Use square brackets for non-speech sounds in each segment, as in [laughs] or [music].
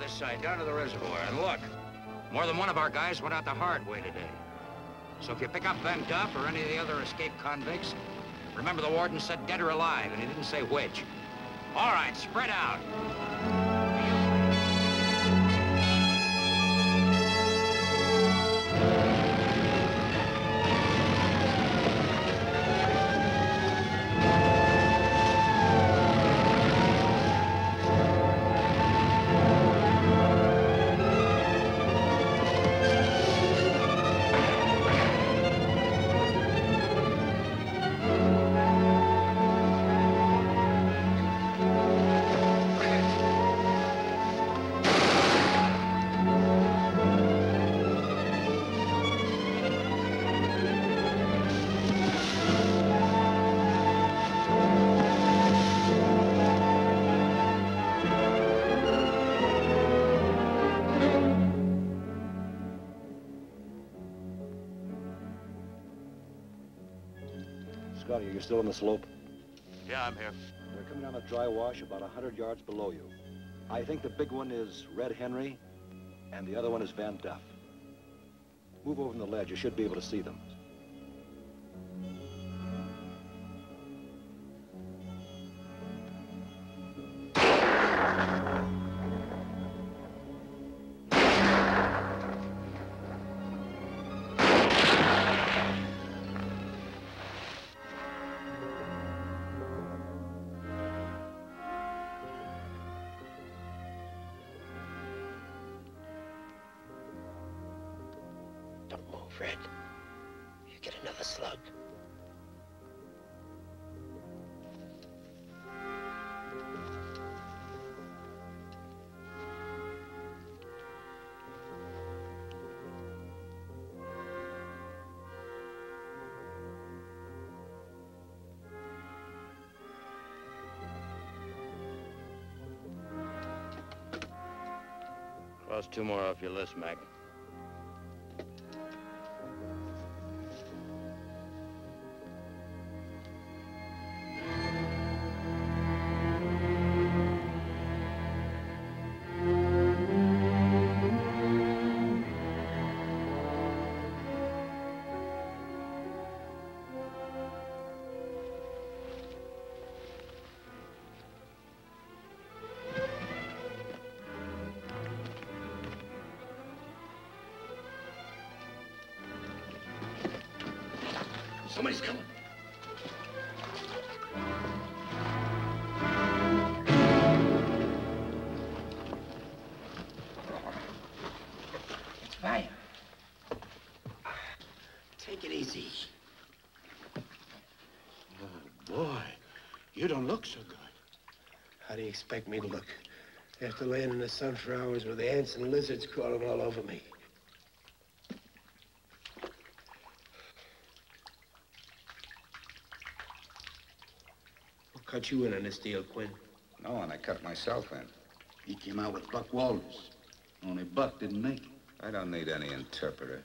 this side down to the reservoir. And look, more than one of our guys went out the hard way today. So if you pick up Van Duff or any of the other escaped convicts, remember the warden said dead or alive, and he didn't say which. All right, spread out. Still on the slope? Yeah, I'm here. They're coming down a dry wash about a 100 yards below you. I think the big one is Red Henry, and the other one is Van Duff. Move over from the ledge. You should be able to see them. Cross two more off your list, Mac. Don't look so good. How do you expect me to look? After laying in the sun for hours with ants and lizards crawling all over me. Who cut you in on this deal, Quinn? No one. I cut myself in. He came out with Buck Walters. Only Buck didn't make it. I don't need any interpreter.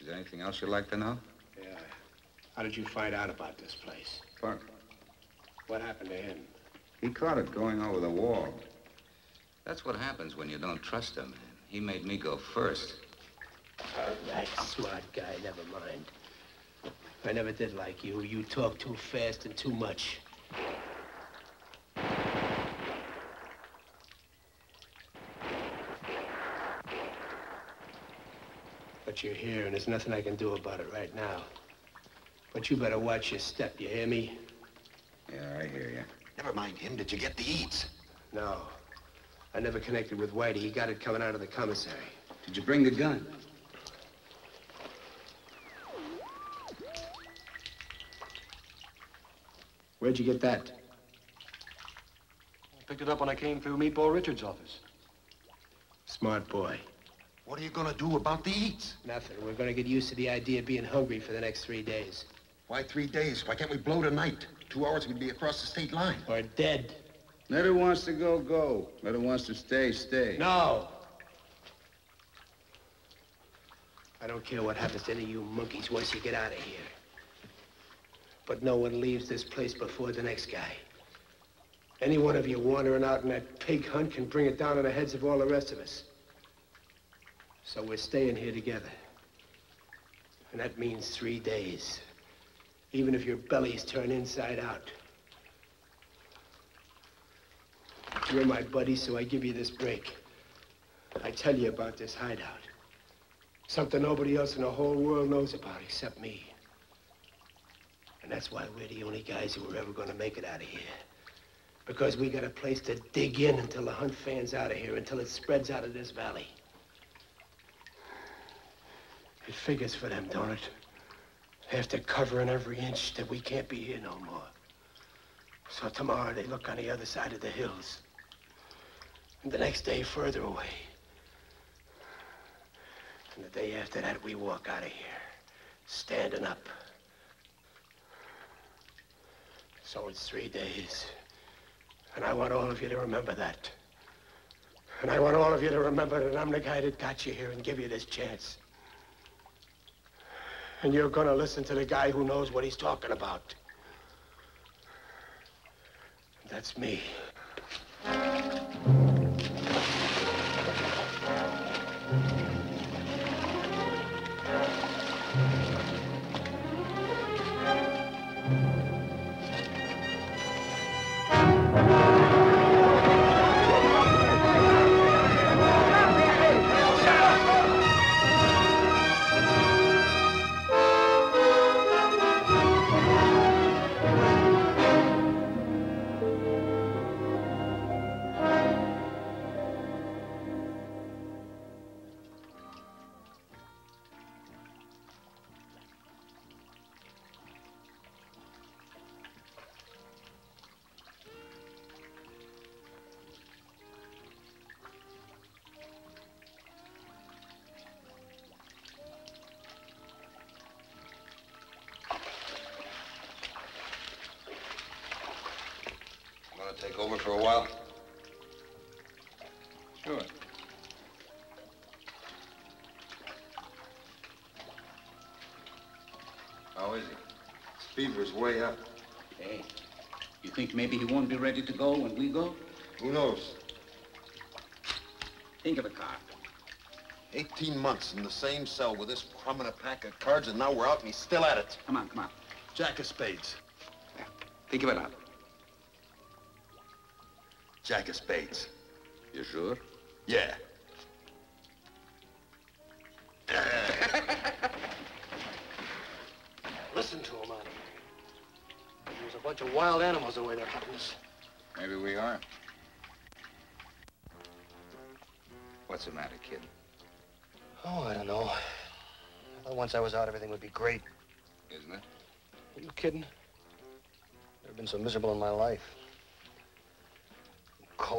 Is there anything else you'd like to know? Yeah. How did you find out about this place? Buck. What happened to him? He caught it going over the wall. That's what happens when you don't trust a man. He made me go first. All right, smart guy, never mind. I never did like you. You talk too fast and too much. But you're here, and there's nothing I can do about it right now. But you better watch your step, you hear me? Yeah, I hear you. Never mind him. Did you get the eats? No. I never connected with Whitey. He got it coming out of the commissary. Did you bring the gun? Where'd you get that? I picked it up when I came through Meatball Richards' office. Smart boy. What are you gonna do about the eats? Nothing. We're gonna get used to the idea of being hungry for the next three days. Why three days? Why can't we blow tonight? Two hours we'd be across the state line. Or dead. Let who wants to go, go. Let who wants to stay, stay. No! I don't care what happens to any of you monkeys once you get out of here. But no one leaves this place before the next guy. Any one of you wandering out in that pig hunt can bring it down on the heads of all the rest of us. So we're staying here together. And that means three days. Even if your bellies turn inside out. You're my buddy, so I give you this break. I tell you about this hideout. Something nobody else in the whole world knows about except me. And that's why we're the only guys who are ever gonna make it out of here. Because we got a place to dig in until the hunt fans out of here, until it spreads out of this valley. It figures for them, don't it? After covering every inch that we can't be here no more. So tomorrow they look on the other side of the hills. And the next day further away. And the day after that we walk out of here, standing up. So it's three days. And I want all of you to remember that. And I want all of you to remember that I'm the guy that got you here and give you this chance. And you're gonna listen to the guy who knows what he's talking about. That's me. Take over for a while? Sure. How is he? His fever's way up. Hey, you think maybe he won't be ready to go when we go? Who knows? Think of it, Carl. 18 months in the same cell with this crumb and a pack of cards, and now we're out and he's still at it. Come on, come on. Jack of spades. Yeah. Think of it out. Jack of spades. You sure? Yeah. [laughs] Listen to him, Artie. There's a bunch of wild animals the way they're hunting us. Maybe we are. What's the matter, kid? Oh, I don't know. I thought once I was out, everything would be great. Isn't it? Are you kidding? Never been so miserable in my life.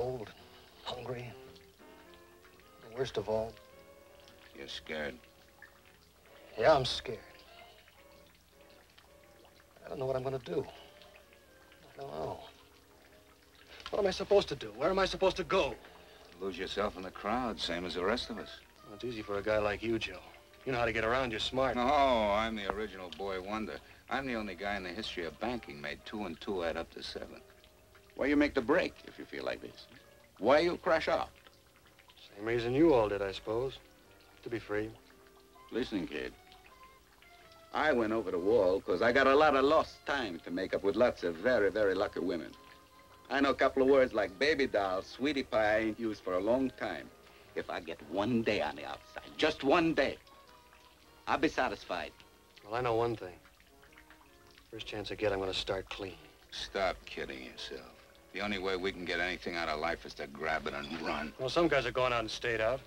Cold, hungry. And worst of all, You're scared. yeah, I'm scared. I don't know what I'm gonna do. I don't know. What am I supposed to do? Where am I supposed to go? Lose yourself in the crowd, same as the rest of us. Well, it's easy for a guy like you, Joe. You know how to get around. You're smart. No, I'm the original boy wonder. I'm the only guy in the history of banking made two and two add up to seven. Why you make the break if you feel like this? Why you crash out? Same reason you all did, I suppose. To be free. Listen, kid. I went over the wall because I got a lot of lost time to make up with lots of very, very lucky women. I know a couple of words like baby doll, sweetie pie I ain't used for a long time. If I get one day on the outside, just one day, I'll be satisfied. Well, I know one thing. First chance I get, I'm gonna start clean. Stop kidding yourself. The only way we can get anything out of life is to grab it and run. Well, some guys are going out and stayed out.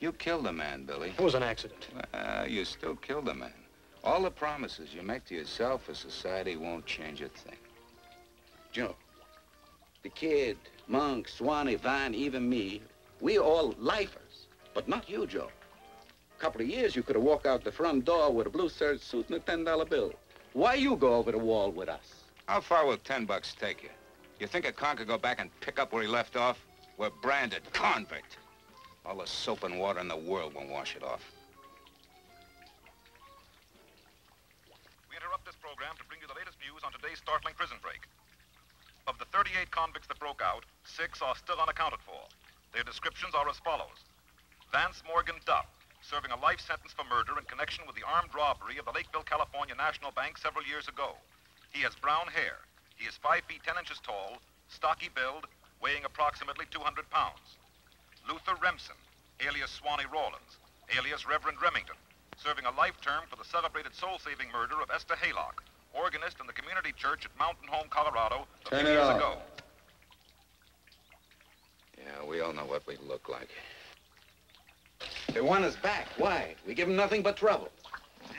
You killed a man, Billy. It was an accident. Well, you still killed a man. All the promises you make to yourself or society won't change a thing. Joe, the kid, Monk, Swanee, Van, even me, we all lifers. But not you, Joe. A couple of years you could have walked out the front door with a blue serge suit and a $10 bill. Why you go over the wall with us? How far will 10 bucks take you? You think a con could go back and pick up where he left off? We're branded convict. All the soap and water in the world won't wash it off. We interrupt this program to bring you the latest news on today's startling prison break. Of the 38 convicts that broke out, six are still unaccounted for. Their descriptions are as follows. Vance Morgan Duff, serving a life sentence for murder in connection with the armed robbery of the Lakeville, California National Bank several years ago. He has brown hair. He is 5 feet 10 inches tall, stocky build, weighing approximately 200 pounds. Luther Remsen, alias Swanee Rawlins, alias Reverend Remington, serving a life term for the celebrated soul-saving murder of Esther Haylock, organist in the community church at Mountain Home, Colorado, a Turn few it years off. ago. Yeah, we all know what we look like. They want us back. Why? We give them nothing but trouble.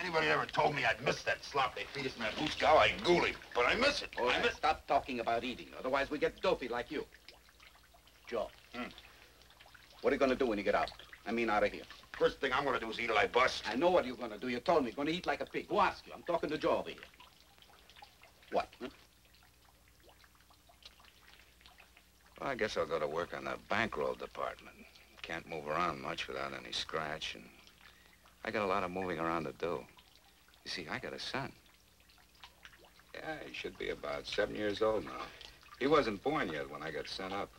Anybody ever told me I'd miss that slop they feed us in that Booskow, I'd gooly. But I miss it. Oh, I miss stop talking about eating. Otherwise, we get dopey like you. Joe. Hmm. What are you going to do when you get out? I mean, out of here. First thing I'm gonna do is eat till I bust. I know what you're going to do. You told me you're going to eat like a pig. Who asked you? I'm talking to Joe over here. What? huh? Well, I guess I'll go to work on the bankroll department. Can't move around much without any scratch, and I got a lot of moving around to do. You see, I got a son. Yeah, he should be about seven years old now. He wasn't born yet when I got sent up.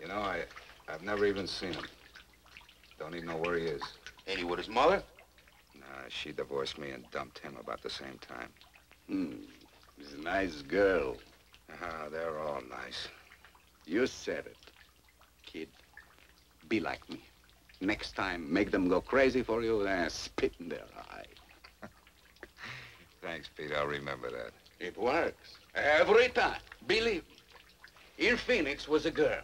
You know, I, I've never even seen him. Don't even know where he is. Ain't he with his mother? Nah, she divorced me and dumped him about the same time. Hmm. She's a nice girl. Ah, they're all nice. You said it. Kid, be like me. Next time, make them go crazy for you, then spit in their eye. Thanks, Pete. I'll remember that. It works. Every time. Believe me. In Phoenix was a girl.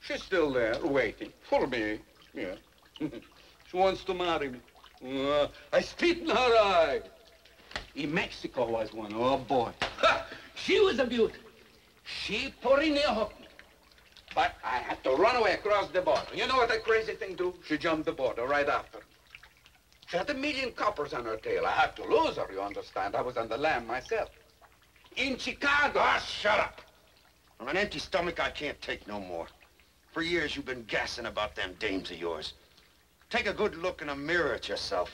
She's still there, waiting for me. Yeah. [laughs] she wants to marry me. Uh, I spit in her eye. In Mexico was one. Oh, boy. Ha! She was a beauty. She pouring hooked me. But I had to run away across the border. You know what that crazy thing do? She jumped the border right after. She had a million coppers on her tail. I had to lose her, you understand. I was on the lam myself. In Chicago. Ah, shut up. On an empty stomach, I can't take no more. For years, you've been gassing about them dames of yours. Take a good look in a mirror at yourself.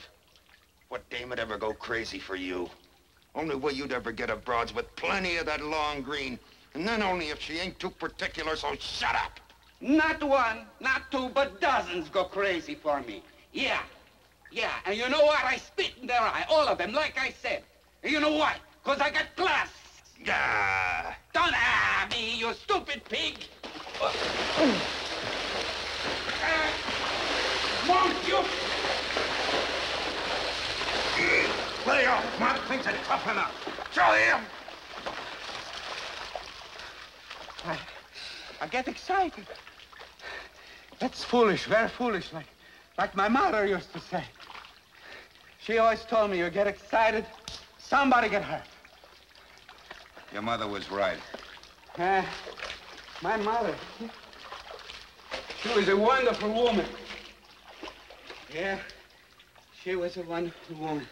What dame would ever go crazy for you? Only way you'd ever get a broad's with plenty of that long green. And then only if she ain't too particular, so shut up. Not one, not two, but dozens go crazy for me. Yeah, yeah. And you know what? I spit in their eye, all of them, like I said. And you know why? Because I got class. Ah. Don't ah me, you stupid pig. Uh, won't you? Lay off. Mark thinks it's tough enough. Show him. I, I get excited. That's foolish, very foolish, like, like my mother used to say. She always told me you get excited, somebody get hurt. Your mother was right. Uh, my mother, she was a wonderful woman. Yeah, she was a wonderful woman.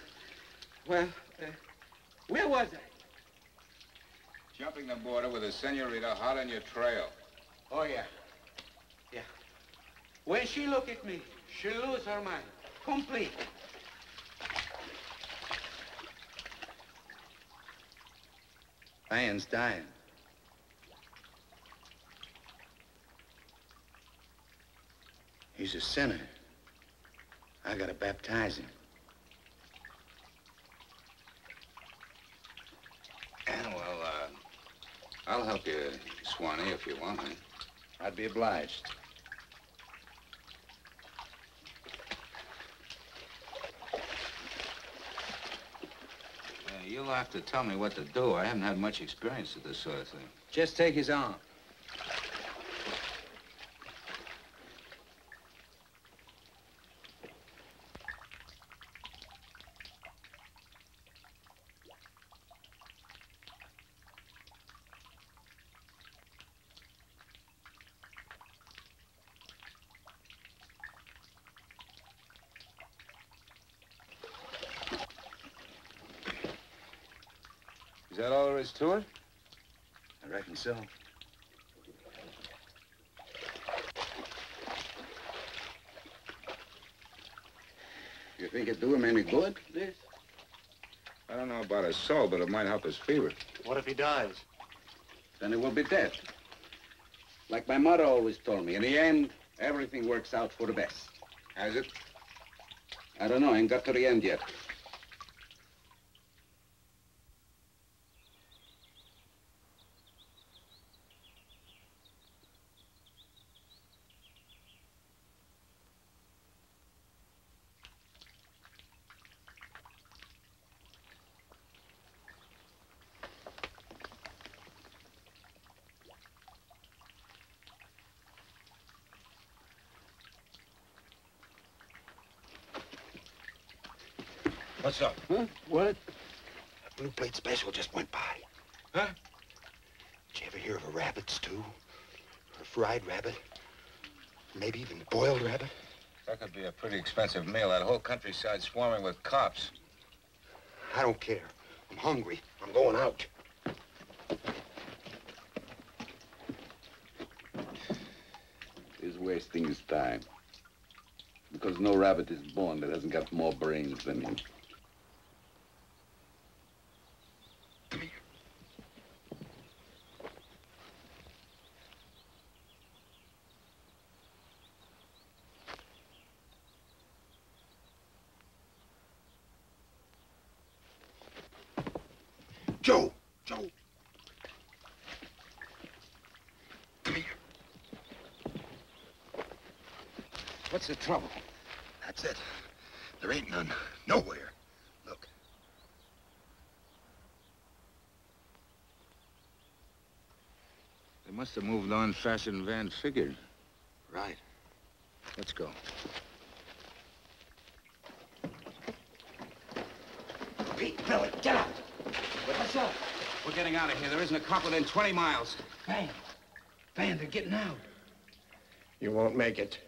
Well, uh, where was I? Jumping the border with a senorita hot on your trail. Oh, yeah. Yeah. When she look at me, she lose her mind. Complete. Man's dying. He's a sinner. I gotta baptize him. Yeah, well, uh, I'll help you, Swanee, if you want me. I'd be obliged. Uh, you'll have to tell me what to do. I haven't had much experience with this sort of thing. Just take his arm. Is that all there is to it? I reckon so. You think it'd do him any good, this? I don't know about his soul, but it might help his fever. What if he dies? then it will be dead. Like my mother always told me, in the end, everything works out for the best. Has it? I don't know, I ain't got to the end yet. What's up? Huh? What? A blue plate special just went by. Huh? Did you ever hear of a rabbit stew? Or a fried rabbit? Maybe even boiled rabbit? That could be a pretty expensive meal. That whole countryside swarming with cops. I don't care. I'm hungry. I'm going out. He's wasting his time. Because no rabbit is born that hasn't got more brains than him. Joe! Joe! Come here. What's the trouble? That's it. There ain't none. Nowhere. Look. They must have moved on faster than Van figured. Right. Let's go. Pete, Billy, get out! What's up? We're getting out of here. There isn't a cop within 20 miles. Van. Van, they're getting out. You won't make it.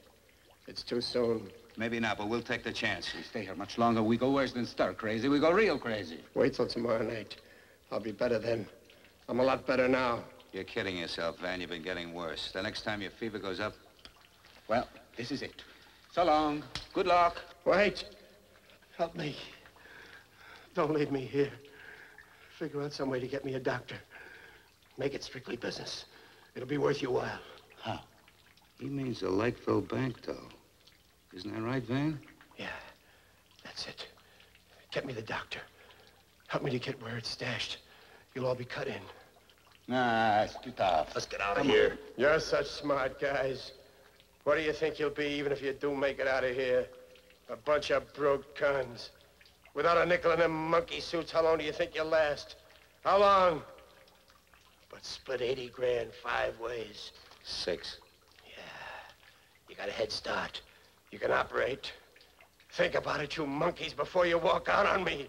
It's too soon. Maybe not, but we'll take the chance. We stay here much longer, we go worse than stir crazy. We go real crazy. Wait till tomorrow night. I'll be better then. I'm a lot better now. You're kidding yourself, Van. You've been getting worse. The next time your fever goes up, well, this is it. So long. Good luck. Wait. Help me. Don't leave me here. Figure out some way to get me a doctor. Make it strictly business. It'll be worth your while. How? He means the Lakeville Bank, though. Isn't that right, Van? Yeah, that's it. Get me the doctor. Help me to get where it's stashed. You'll all be cut in. Nah, it's too tough. Let's get out of here. You're such smart guys. What do you think you'll be even if you do make it out of here? A bunch of broke cons. Without a nickel in them monkey suits, how long do you think you'll last? How long? But split 80 grand five ways. Six. Yeah. You got a head start. You can operate. Think about it, you monkeys, before you walk out on me.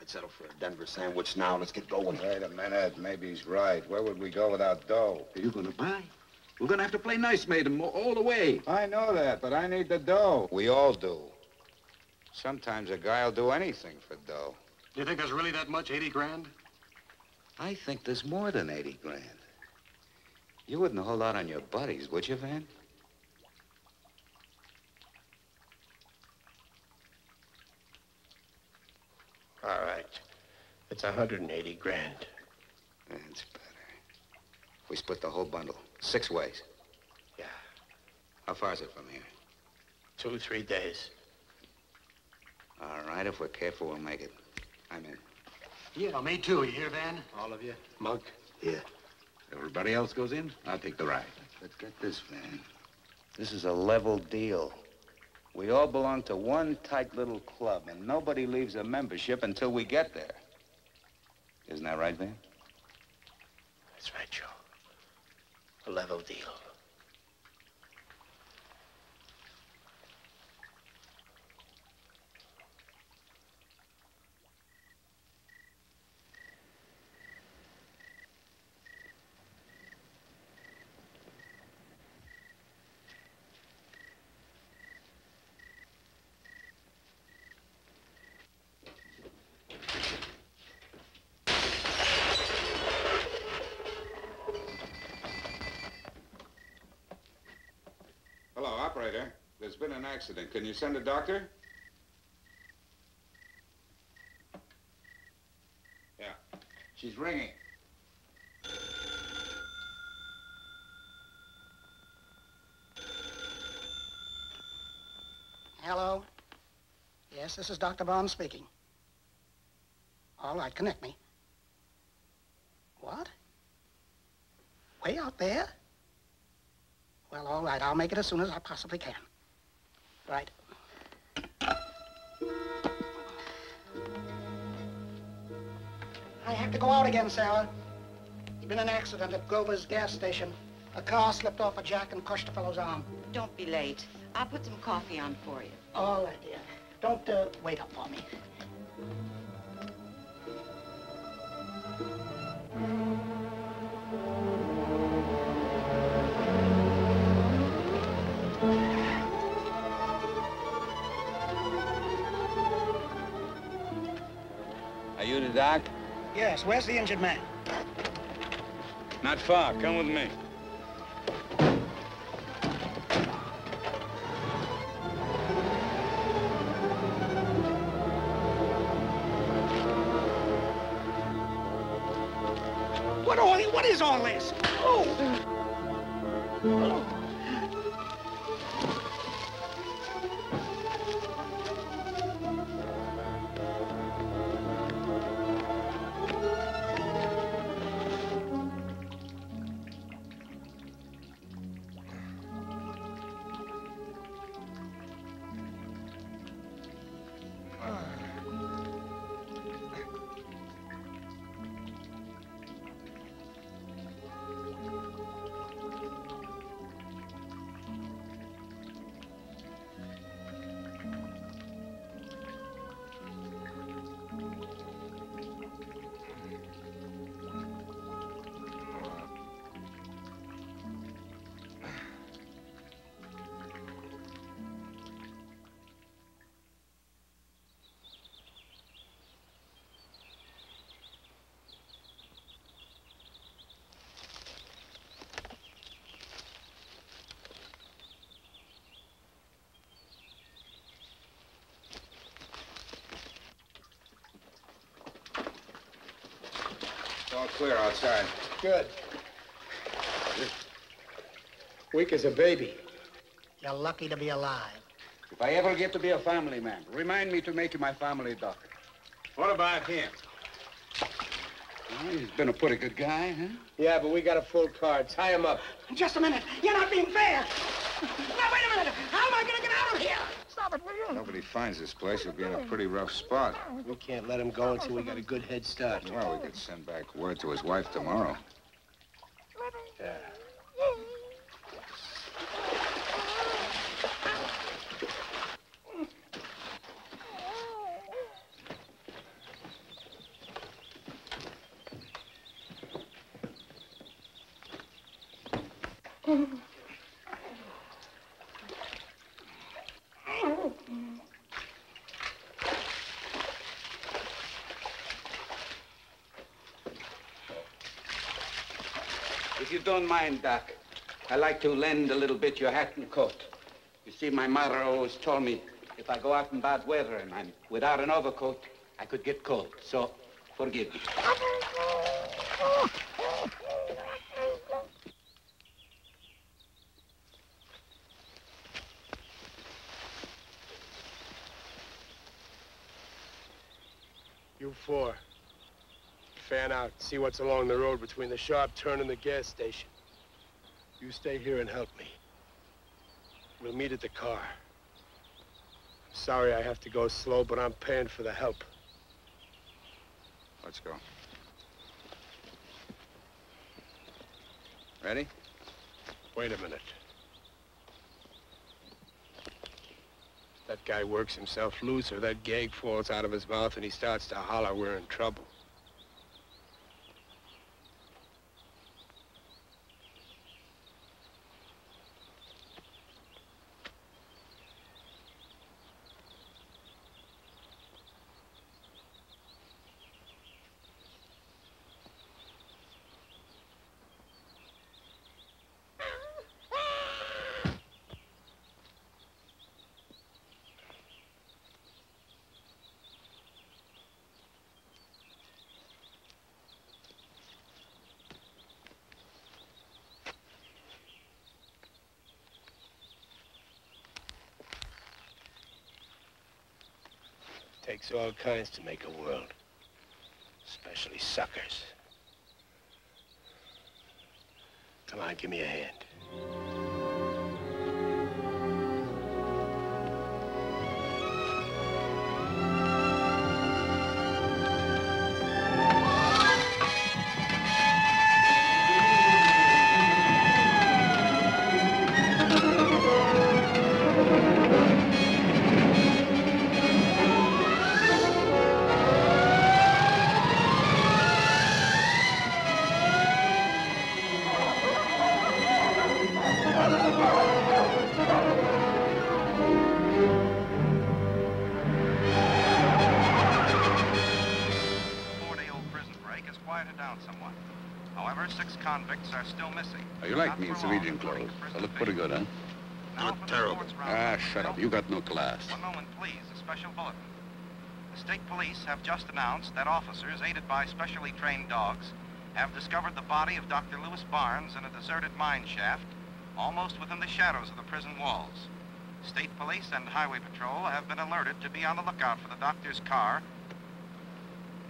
I'd settle for a Denver sandwich now. Let's get going. Wait a minute. Maybe he's right. Where would we go without dough? Are you gonna buy? We're gonna have to play nice, mate, and all the way. I know that, but I need the dough. We all do. Sometimes a guy'll do anything for dough. Do you think there's really that much, 80 grand? I think there's more than 80 grand. You wouldn't hold out on your buddies, would you, Van? All right. It's 180 grand. That's better. We split the whole bundle. Six ways. Yeah. How far is it from here? Two, three days. All right, if we're careful, we'll make it. I'm in. Yeah, me too. You hear, Van? All of you? Monk? Yeah. Everybody else goes in. I'll take the ride. But get this, Van. This is a level deal. We all belong to one tight little club, and nobody leaves a membership until we get there. Isn't that right, Van? That's right, Joe. A level deal. accident. Can you send a doctor? Yeah. She's ringing. Hello? Yes, this is Dr. Baum speaking. All right, connect me. What? Way out there? Well, all right, I'll make it as soon as I possibly can. Right. I have to go out again, Sarah. There's been an accident at Grover's gas station. A car slipped off a jack and crushed a fellow's arm. Don't be late. I'll put some coffee on for you. All right, dear. Don't uh, wait up for me. Doc? Yes, where's the injured man? Not far. Come with me. Clear outside. Good. Weak as a baby. You're lucky to be alive. If I ever get to be a family man, remind me to make you my family doctor. What about him? Well, he's been a pretty good guy, huh? Yeah, but we got a full card. Tie him up. Just a minute. You're not being fair. Now, wait a minute. How am I going to get out of here? Stop it, will you? Nobody finds this place. He'll be in a pretty rough spot. We can't let him go until we got a good head start. Well, we could send back word to his wife tomorrow. Yeah. If you don't mind, Doc, I like to lend a little bit your hat and coat. You see, my mother always told me if I go out in bad weather and I'm without an overcoat, I could get cold. So, forgive me. You four. Fan out. and See what's along the road between the sharp turn and the gas station. You stay here and help me. We'll meet at the car. I'm sorry I have to go slow, but I'm paying for the help. Let's go. Ready? Wait a minute. If that guy works himself loose or that gag falls out of his mouth and he starts to holler, we're in trouble. Takes all kinds to make a world. Especially suckers. Come on, give me a hand. Have just announced that officers, aided by specially trained dogs, have discovered the body of Dr. Lewis Barnes in a deserted mine shaft, almost within the shadows of the prison walls. State police and highway patrol have been alerted to be on the lookout for the doctor's car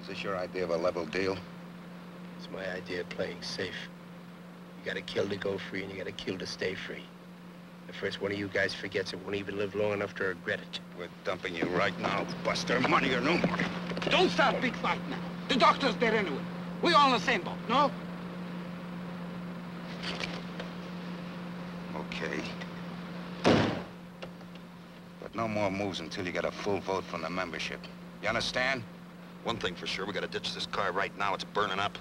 Is this your idea of a level deal? It's my idea of playing safe. You gotta kill to go free, and you gotta kill to stay free. The first one of you guys forgets it won't even live long enough to regret it. We're dumping you right now, Buster. Money or no money. Don't start big fight now. The doctor's dead anyway. We all in the same boat, no? Okay. But no more moves until you get a full vote from the membership. You understand? One thing for sure, we gotta ditch this car right now. It's burning up.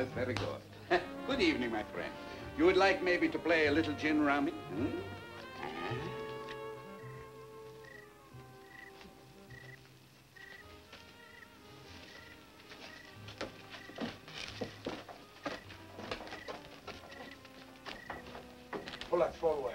Ah, that's very good. good evening, my friend. You would like maybe to play a little gin rummy? Hmm? Ah. Pull that phone wire.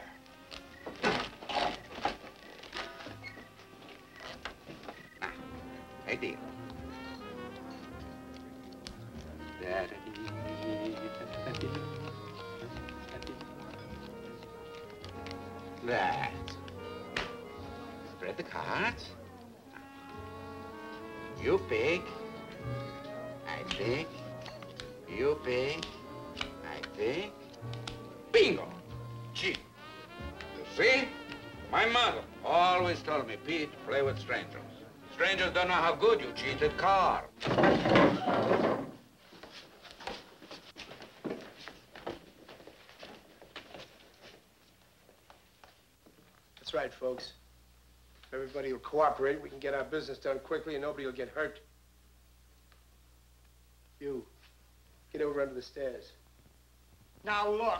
That. Spread the cards. You pick. I pick. You pick. I pick. Bingo! Gee. You see? My mother always told me, Pete, play with strangers. Strangers don't know how good you cheated Carl. That's folks. If everybody will cooperate, we can get our business done quickly and nobody will get hurt. You, get over under the stairs. Now look.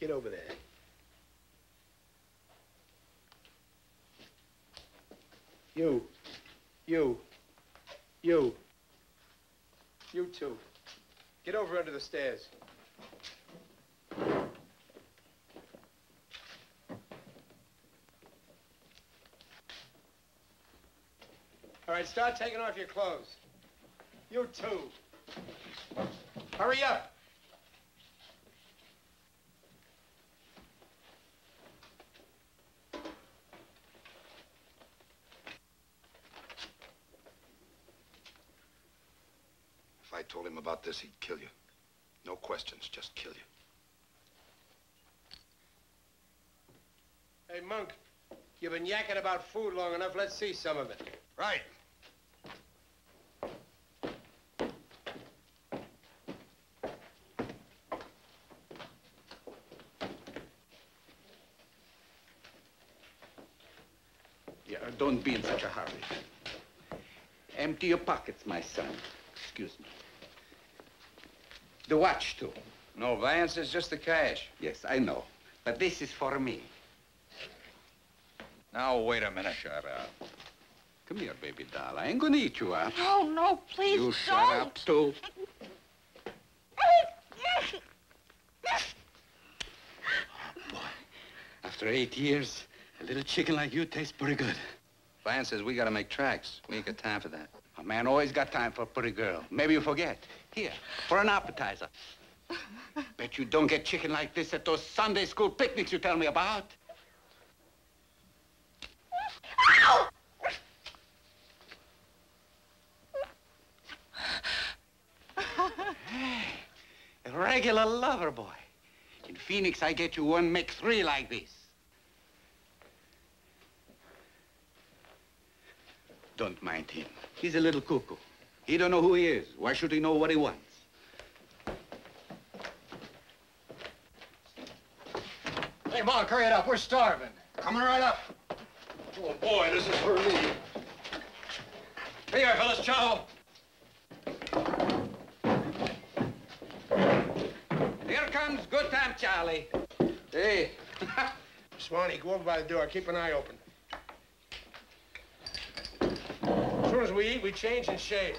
Get over there. You, you, you. You two. Get over under the stairs. Right, start taking off your clothes. You too. Hurry up. If I told him about this, he'd kill you. No questions, just kill you. Hey, Monk, you've been yakking about food long enough. Let's see some of it. Right. Be in such a hurry. Empty your pockets, my son. Excuse me. The watch, too. No, Van, it's just the cash. Yes, I know. But this is for me. Now, wait a minute. Shut up. Come here, baby doll. I ain't gonna eat you up. No, no, please You don't. shut up, too. [laughs] Oh, After eight years, a little chicken like you tastes pretty good. Van says we gotta make tracks. We ain't got time for that. A man always got time for a pretty girl. Maybe you forget. Here, for an appetizer. [laughs] Bet you don't get chicken like this at those Sunday school picnics you tell me about. [laughs] Hey, a regular lover boy. In Phoenix, I get you one, make three like this. Don't mind him. He's a little cuckoo. He don't know who he is. Why should he know what he wants? Hey, Monk, hurry it up. We're starving. Coming right up. Oh, boy, this is for me. Here, fellas, chow. Here comes good time, Charlie. Hey. [laughs] Swanee, go over by the door. Keep an eye open. As soon as we eat, we change and shave.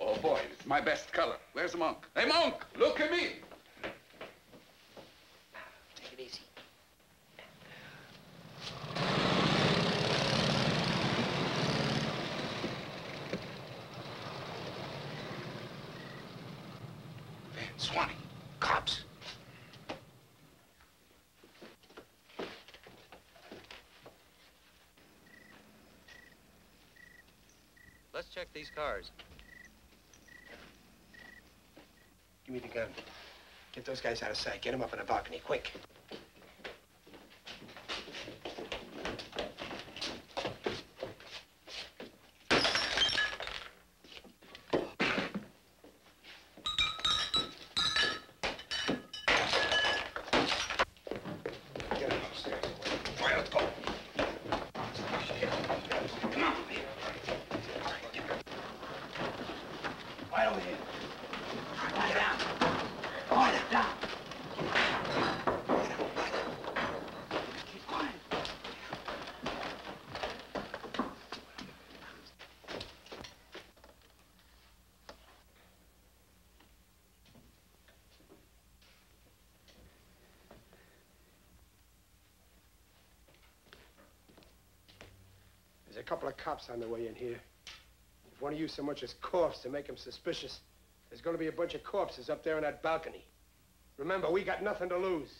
Oh, boy, it's my best color. Where's the Monk? Hey, Monk, look at me. Take it easy. Swanee, cops. Let's check these cars. Give me the gun. Get those guys out of sight. Get them up in a balcony, quick. Get them upstairs. All right, let's go. Come on. Right over here. Lie down. Lie down. Keep quiet. There's a couple of cops on the way in here. If one of you so much as coughs to make them suspicious, there's going to be a bunch of corpses up there on that balcony. Remember, we got nothing to lose.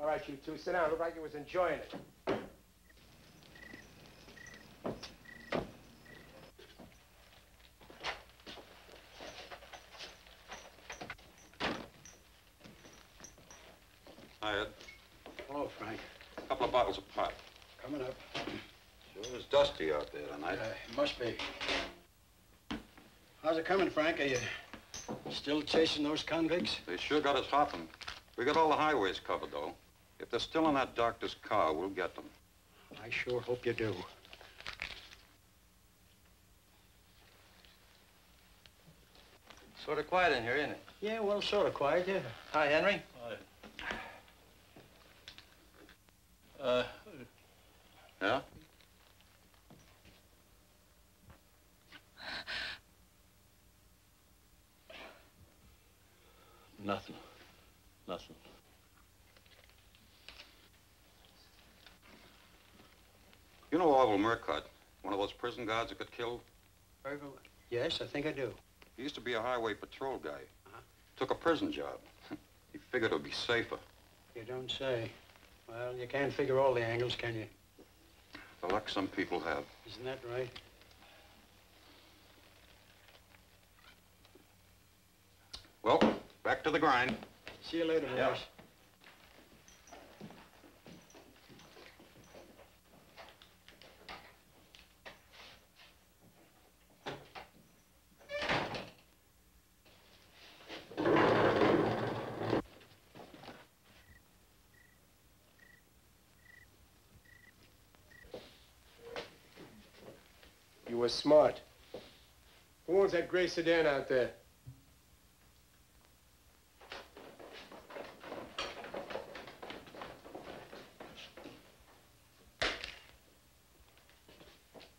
All right, you two, sit down. Look like you was enjoying it. Hi, Ed. Hello, Frank. A couple of bottles of pop. Coming up. Sure is dusty out there tonight. Uh, it must be. How's it coming, Frank? Are you still chasing those convicts? They sure got us hopping. We got all the highways covered, though. If they're still in that doctor's car, we'll get them. I sure hope you do. Sort of quiet in here, isn't it? Yeah, well, sort of quiet, yeah. Hi, Henry. Uh, yeah? Nothing. Nothing. You know Orville Murcutt, one of those prison guards that got killed? Orville? Yes, I think I do. He used to be a highway patrol guy. Uh -huh. Took a prison job. [laughs] he figured it would be safer. You don't say. Well, you can't figure all the angles, can you? The luck some people have. Isn't that right? Well, back to the grind. See you later, Yeah. Morris. You were smart. Who owns that gray sedan out there?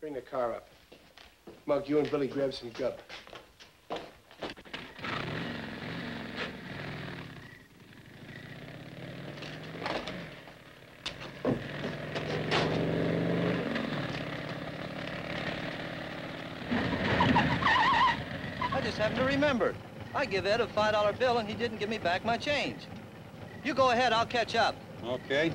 Bring the car up. Mug, you and Billy grab some grub. I just happened to remember. I give Ed a $5 bill and he didn't give me back my change. You go ahead, I'll catch up. Okay.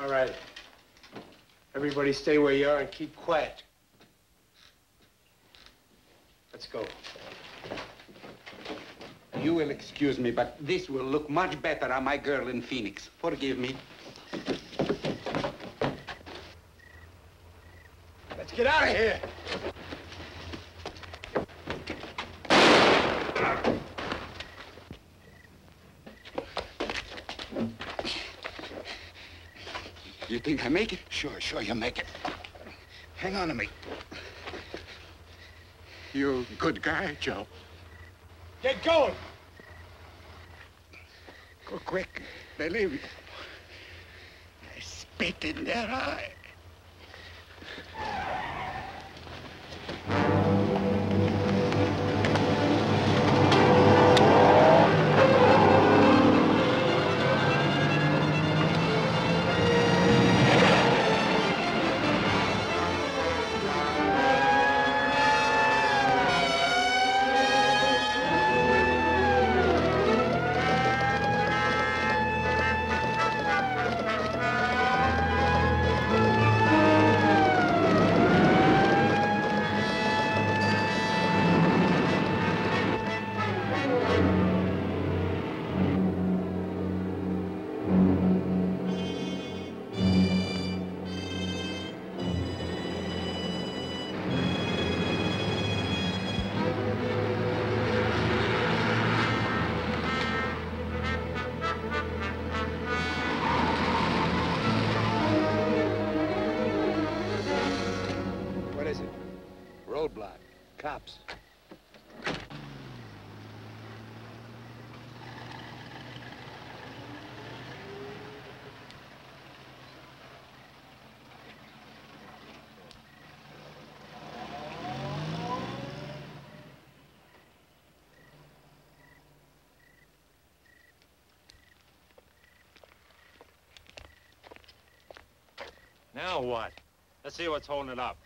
All right. Everybody stay where you are and keep quiet. Let's go. You will excuse me, but this will look much better on my girl in Phoenix. Forgive me. Let's get out of here. You think I make it? Sure, sure, you make it. Hang on to me. You a good guy, Joe. Get going. Go quick. They leave you. I spit in their eye. What? Let's see what's holding it up.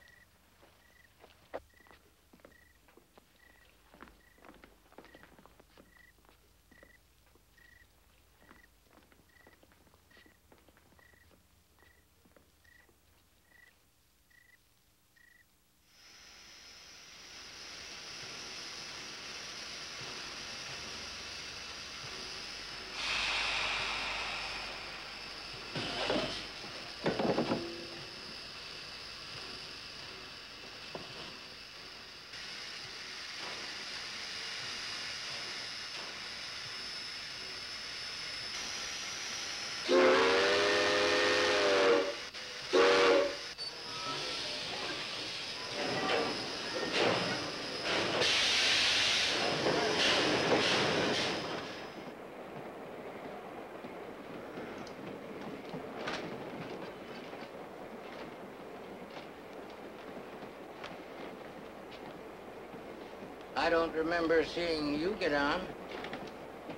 Don't remember seeing you get on.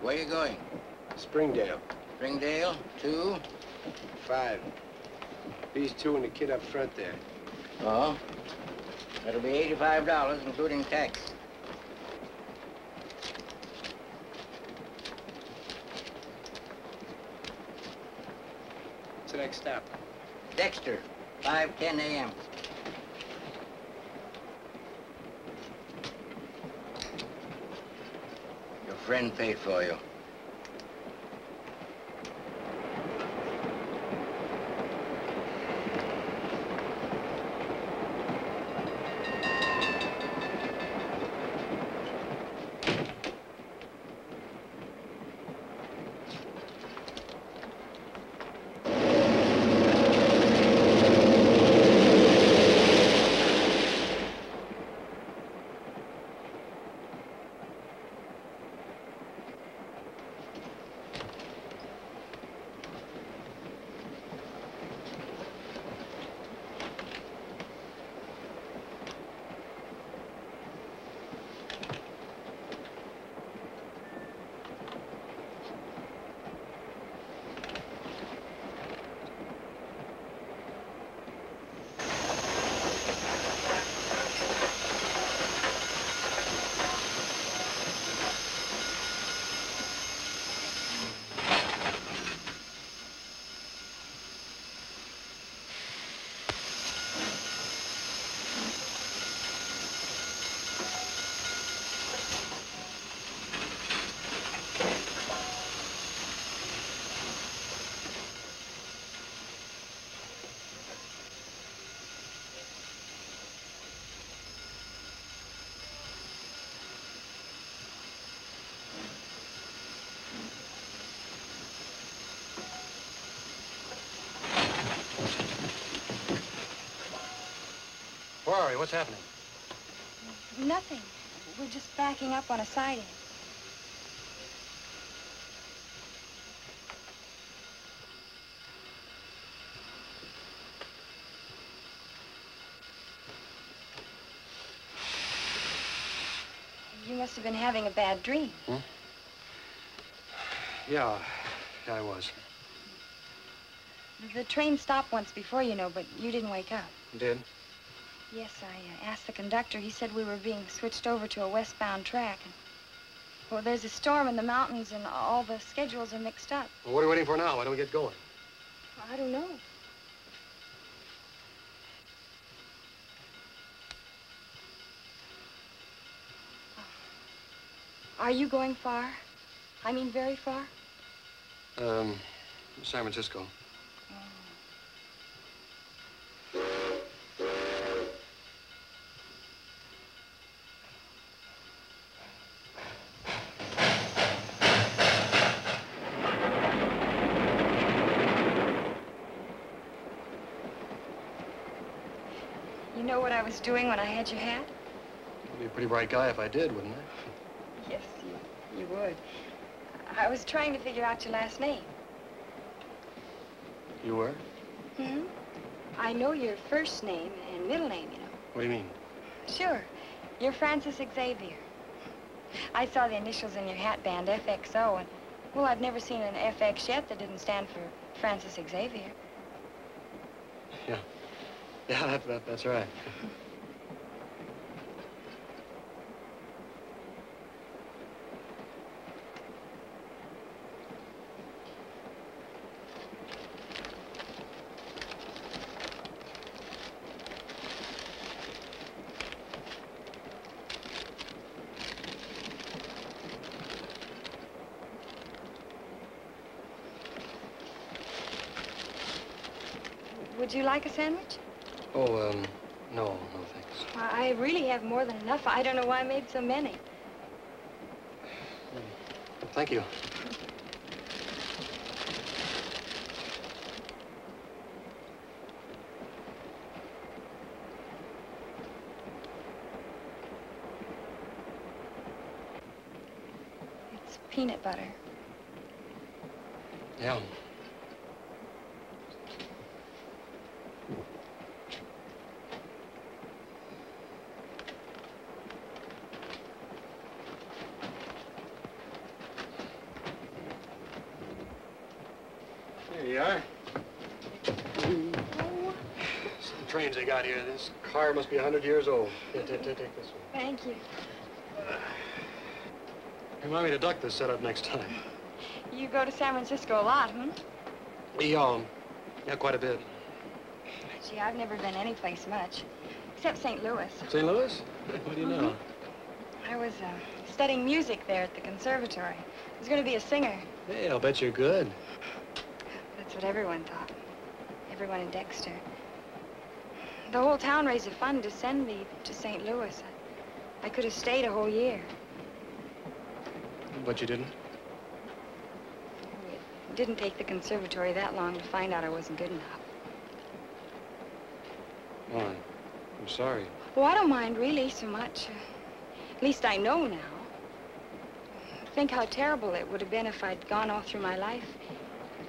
Where you going? Springdale. Springdale? Two? Five. These two and the kid up front there. Oh? That'll be $85, including tax. What's the next stop? Dexter, 5:10 a.m. friend paid for you. Where are we? What's happening? Nothing. We're just backing up on a siding. You must have been having a bad dream. Hmm? Yeah, yeah, I was. The train stopped once before, you know, but you didn't wake up. Did? Yes, I uh, asked the conductor. He said we were being switched over to a westbound track. And, well, there's a storm in the mountains, and all the schedules are mixed up. Well, what are we waiting for now? Why don't we get going? I don't know. Are you going far? I mean, very far? Um, San Francisco. You know what I was doing when I had your hat? I'd be a pretty bright guy if I did, wouldn't I? [laughs] Yes, you, you would. I was trying to figure out your last name. You were? Hmm? I know your first name and middle name, you know. What do you mean? Sure. You're Francis Xavier. I saw the initials in your hat band, FXO, and, well, I've never seen an FX yet that didn't stand for Francis Xavier. [laughs] Yeah. That, that, that's right. Would you like a sandwich? Oh, um, no, no thanks. I really have more than enough. I don't know why I made so many. Thank you. It's peanut butter. Yeah. you are. Some trains they got here. This car must be a 100 years old. Here, take, take, take this one. Thank you. Remind me to duck this setup next time. You go to San Francisco a lot, hmm? Yeah, um, yeah, quite a bit. Gee, I've never been anyplace much, except St. Louis. St. Louis? What do you know? I was uh, studying music there at the conservatory. I was going to be a singer. Hey, I'll bet you're good. That's what everyone thought. Everyone in Dexter. The whole town raised a fund to send me to St. Louis. I, I could have stayed a whole year. But you didn't? It didn't take the conservatory that long to find out I wasn't good enough. I'm, I'm sorry. Oh, I don't mind really so much. At least I know now. Think how terrible it would have been if I'd gone all through my life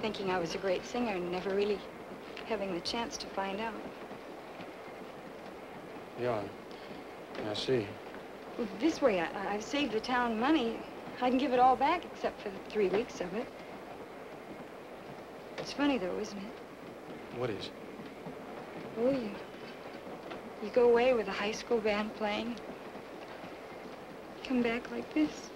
thinking I was a great singer and never really having the chance to find out. Yeah, I see. Well, this way, I, I've saved the town money. I can give it all back except for the three weeks of it. It's funny, though, isn't it? What is? Oh, you, you go away with a high school band playing. Come back like this.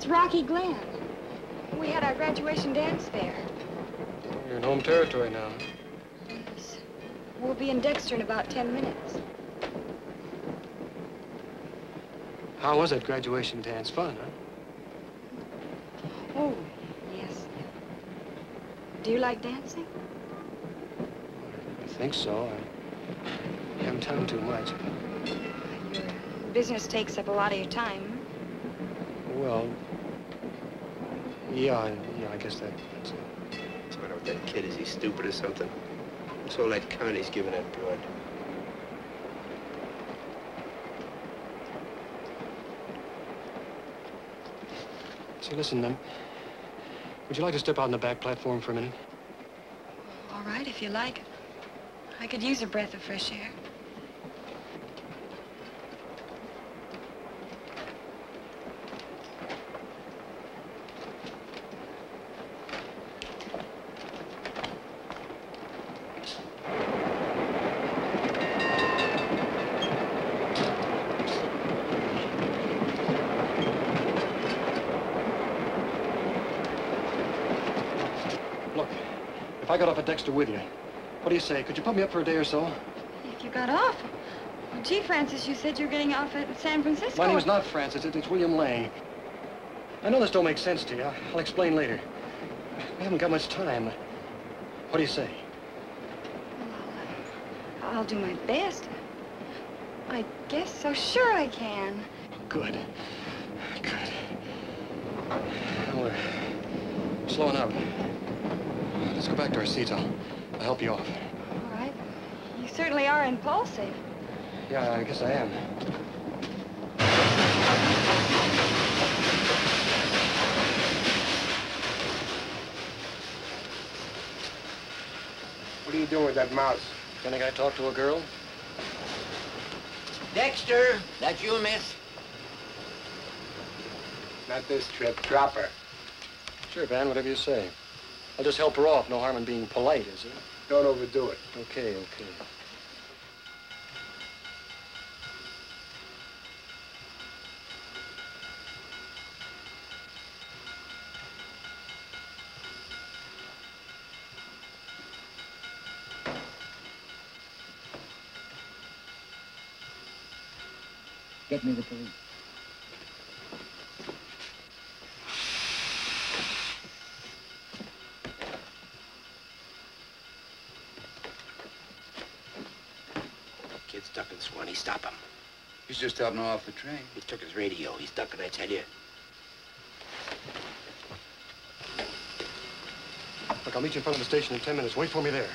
That's Rocky Glen. We had our graduation dance there. You're in home territory now. Yes. We'll be in Dexter in about 10 minutes. How was that graduation dance? Fun, huh? Oh, yes. Do you like dancing? I think so. I haven't done too much. Your business takes up a lot of your time. Well, yeah, yeah, I guess that, that's it. What's the matter with that kid? Is he stupid or something? What's all that Connie's giving that broad? Say, listen, um, would you like to step out on the back platform for a minute? All right, if you like. I could use a breath of fresh air. Look, if I got off at Dexter with you, what do you say? Could you put me up for a day or so? If you got off. Well, gee, Francis, you said you were getting off at San Francisco. My name's not Francis, it- it's William Lang. I know this don't make sense to you. I'll explain later. We haven't got much time. What do you say? I'll do my best. I guess so. Sure I can. Good. Good. We're slowing up. Let's go back to our seats. I'll, I'll help you off. All right. You certainly are impulsive. Yeah, I guess I am. What are you doing with that mouse? You think I talk to a girl? Dexter, that you, miss? Not this trip. Drop her. Sure, Van, whatever you say. I'll just help her off. No harm in being polite, is there? Don't overdo it. Okay, okay. Get me the police. Kid's ducking Swanee. Stop him. He's just helping her off the train. He took his radio. He's ducking, I tell you. Look, I'll meet you in front of the station in 10 minutes. Wait for me there.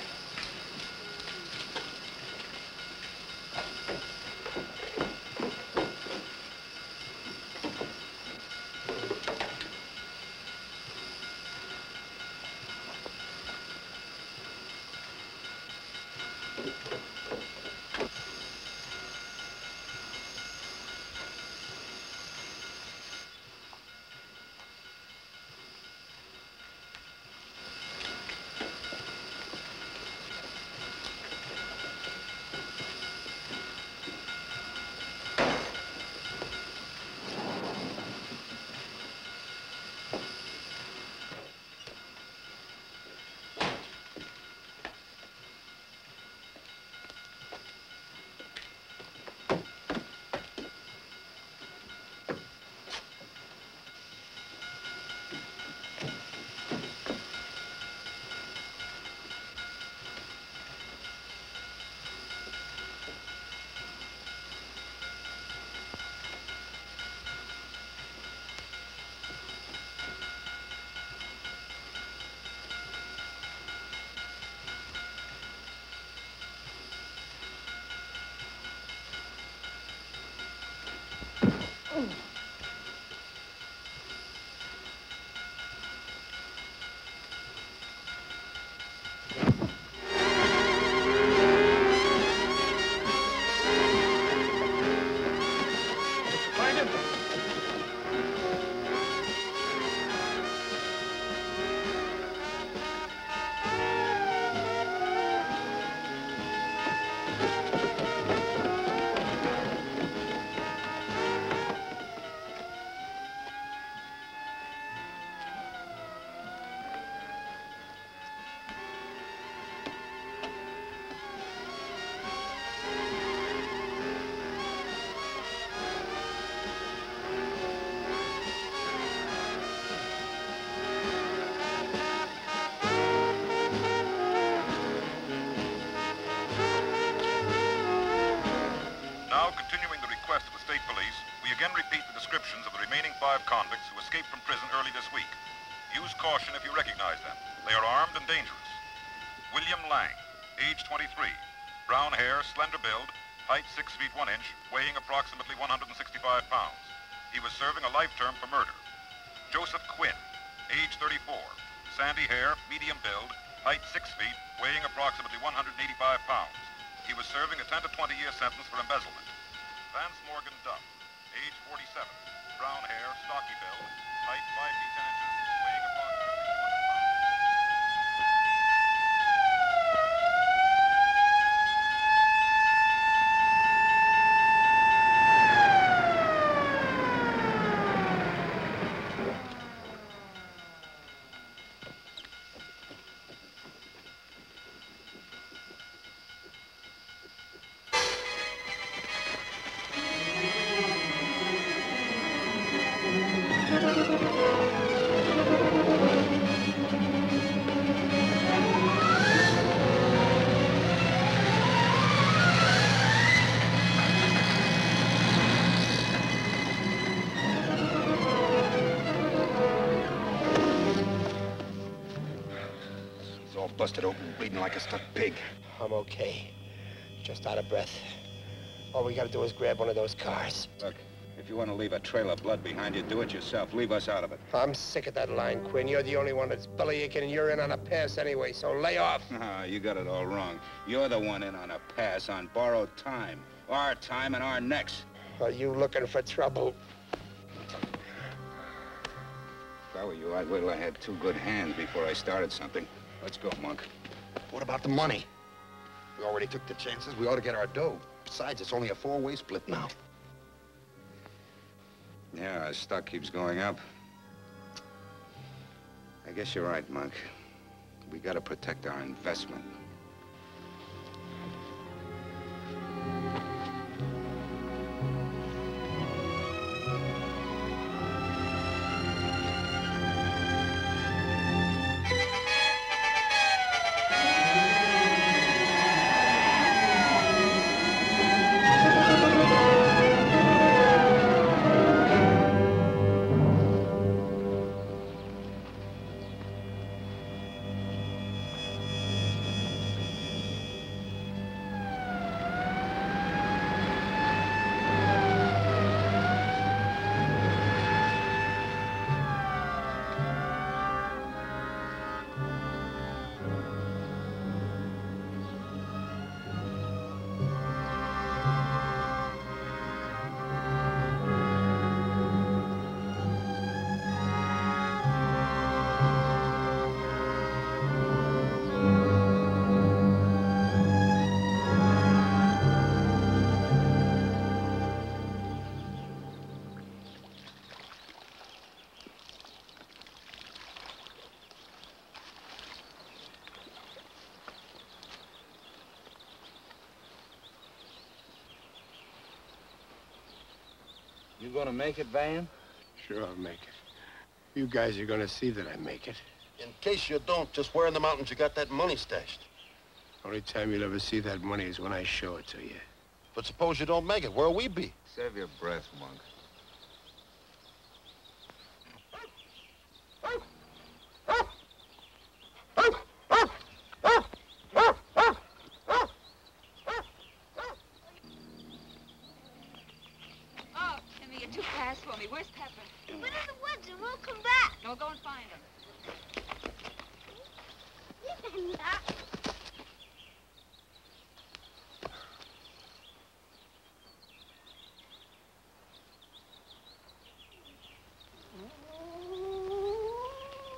Again repeat the descriptions of the remaining five convicts who escaped from prison early this week. Use caution if you recognize them. They are armed and dangerous. William Lang, age 23, brown hair, slender build, height 6 feet 1 inch, weighing approximately 165 pounds. He was serving a life term for murder. Joseph Quinn, age 34, sandy hair, medium build, height 6 feet, weighing approximately 185 pounds. He was serving a 10 to 20 year sentence for embezzlement. Van Morgan Duff, age 47, brown hair, stocky build, height 5 feet 10 inches, busted open, bleeding like a stuck pig. I'm okay. Just out of breath. All we gotta do is grab one of those cars. Look, if you want to leave a trail of blood behind you, do it yourself. Leave us out of it. I'm sick of that line, Quinn. You're the only one that's bellyaching, and you're in on a pass anyway, so lay off. [laughs] Ah, you got it all wrong. You're the one in on a pass on borrowed time. Our time and our necks. Are you looking for trouble? If I were you, I'd wait till I had two good hands before I started something. Let's go, Monk. What about the money? We already took the chances. We ought to get our dough. Besides, it's only a four-way split now. Yeah, our stock keeps going up. I guess you're right, Monk. We gotta protect our investment. You gonna make it, Van? Sure, I'll make it. You guys are gonna see that I make it. In case you don't, just where in the mountains you got that money stashed? Only time you'll ever see that money is when I show it to you. But suppose you don't make it, where'll we be? Save your breath, Monk. Oh, Timmy, you're too fast me. Where's Pepper? He went in the woods and won't come back. No, go and find him.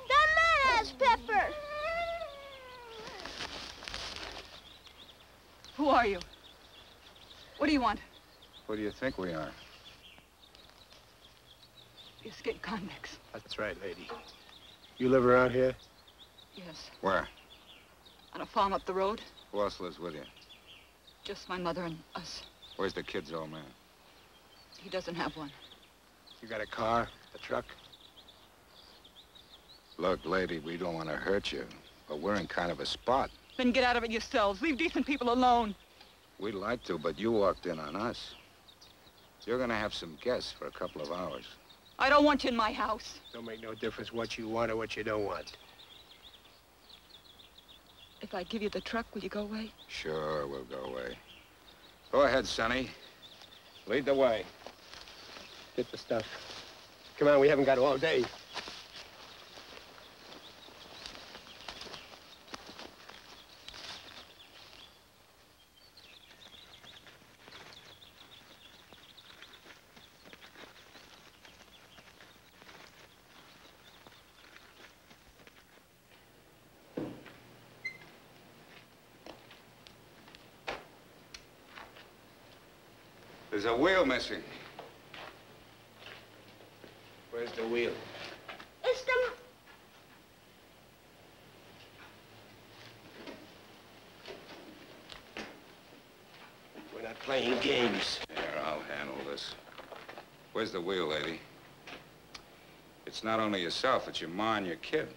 That man Pepper. Who are you? What do you want? Who do you think we are? Escaped convicts. That's right, lady. You live around here? Yes. Where? On a farm up the road. Who else lives with you? Just my mother and us. Where's the kid's old man? He doesn't have one. You got a car, a truck? Look, lady, we don't want to hurt you, but we're in kind of a spot. Then get out of it yourselves. Leave decent people alone. We'd like to, but you walked in on us. You're gonna have some guests for a couple of hours. I don't want you in my house. Don't make no difference what you want or what you don't want. If I give you the truck, will you go away? Sure, we'll go away. Go ahead, Sonny. Lead the way. Get the stuff. Come on, we haven't got all day. Wheel missing. Where's the wheel? It's the... We're not playing games. Here, I'll handle this. Where's the wheel, lady? It's not only yourself, it's your ma and your kid.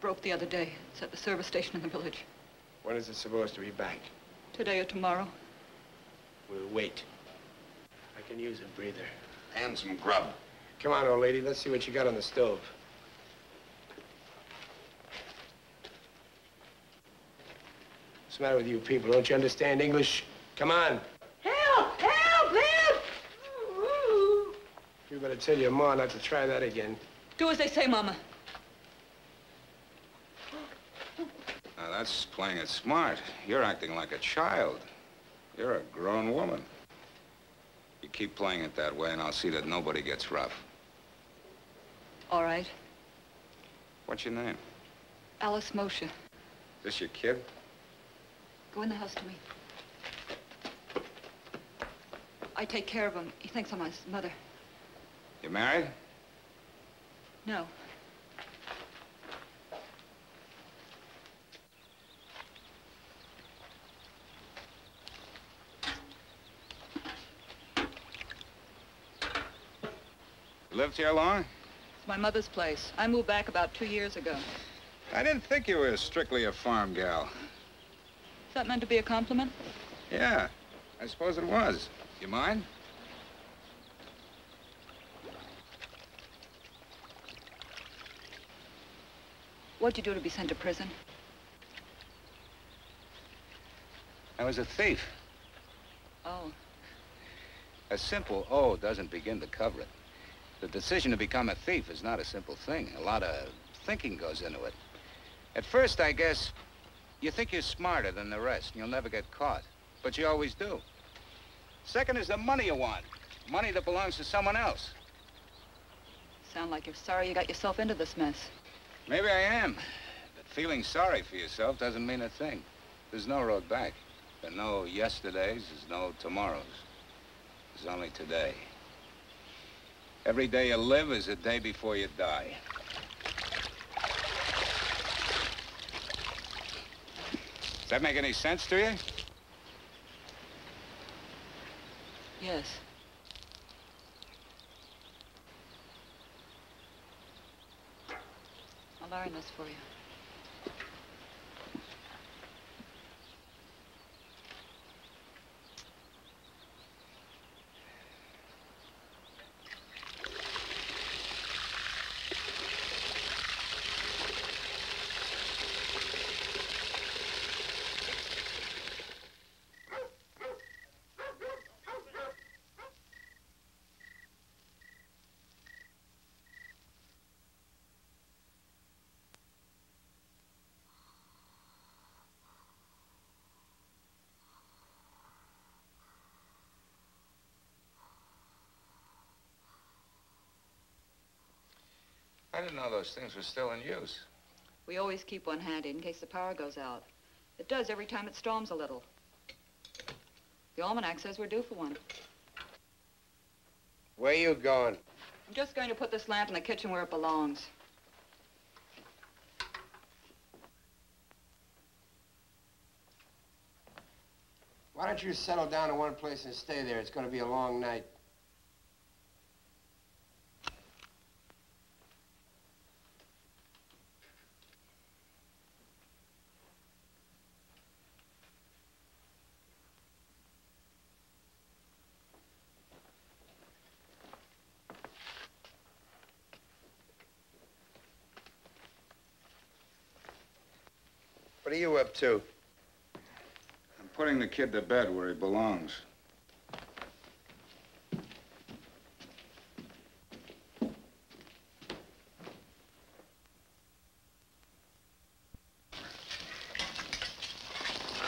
Broke the other day. It's at the service station in the village. When is it supposed to be back? Today or tomorrow. We'll wait. I can use a breather. And some grub. Come on, old lady. Let's see what you got on the stove. What's the matter with you people? Don't you understand English? Come on. Help! Help! Help! You better tell your ma not to try that again. Do as they say, Mama. Now, that's playing it smart. You're acting like a child. You're a grown woman. You keep playing it that way, and I'll see that nobody gets rough. All right. What's your name? Alice Mosher. This your kid? Go in the house to me. I take care of him. He thinks I'm his mother. You married? No. Lived here long? It's my mother's place. I moved back about two years ago. I didn't think you were strictly a farm gal. Is that meant to be a compliment? Yeah, I suppose it was. You mind? What'd you do to be sent to prison? I was a thief. Oh, A simple O doesn't begin to cover it. The decision to become a thief is not a simple thing. A lot of thinking goes into it. At first, I guess, you think you're smarter than the rest and you'll never get caught. But you always do. Second is the money you want. Money that belongs to someone else. sound like you're sorry you got yourself into this mess. Maybe I am. But feeling sorry for yourself doesn't mean a thing. There's no road back. There are no yesterdays, there's no tomorrows. There's only today. Every day you live is a day before you die. Does that make any sense to you? Yes. I'll iron this for you. I didn't know those things were still in use. We always keep one handy in case the power goes out. It does every time it storms a little. The almanac says we're due for one. Where you going? I'm just going to put this lamp in the kitchen where it belongs. Why don't you settle down in one place and stay there? It's going to be a long night. What are you up to? I'm putting the kid to bed where he belongs.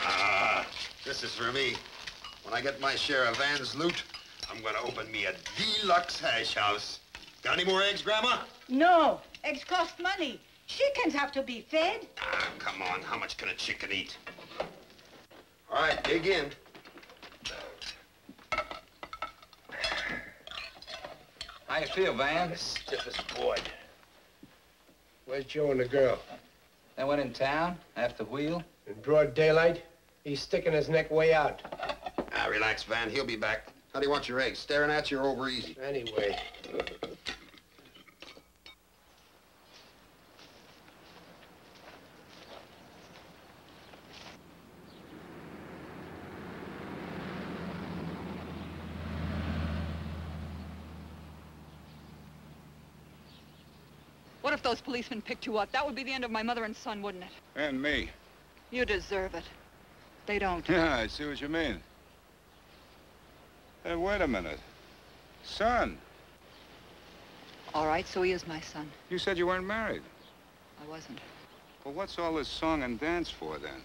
Ah, this is for me. When I get my share of Van's loot, I'm gonna open me a deluxe hash house. Got any more eggs, Grandma? No, eggs cost money. Chickens have to be fed. Ah, come on. How much can a chicken eat? All right, dig in. How you feel, Van? As Stiff as board. Where's Joe and the girl? They went in town after the wheel. In broad daylight? He's sticking his neck way out. Ah, relax, Van. He'll be back. How do you want your eggs? Staring at you or over easy? Anyway. Those policemen picked you up? That would be the end of my mother and son, wouldn't it? And me. You deserve it. They don't. [laughs] Yeah, I see what you mean. Hey, wait a minute. Son, All right, so he is my son. you said you weren't married. I wasn't. Well, what's all this song and dance for, then?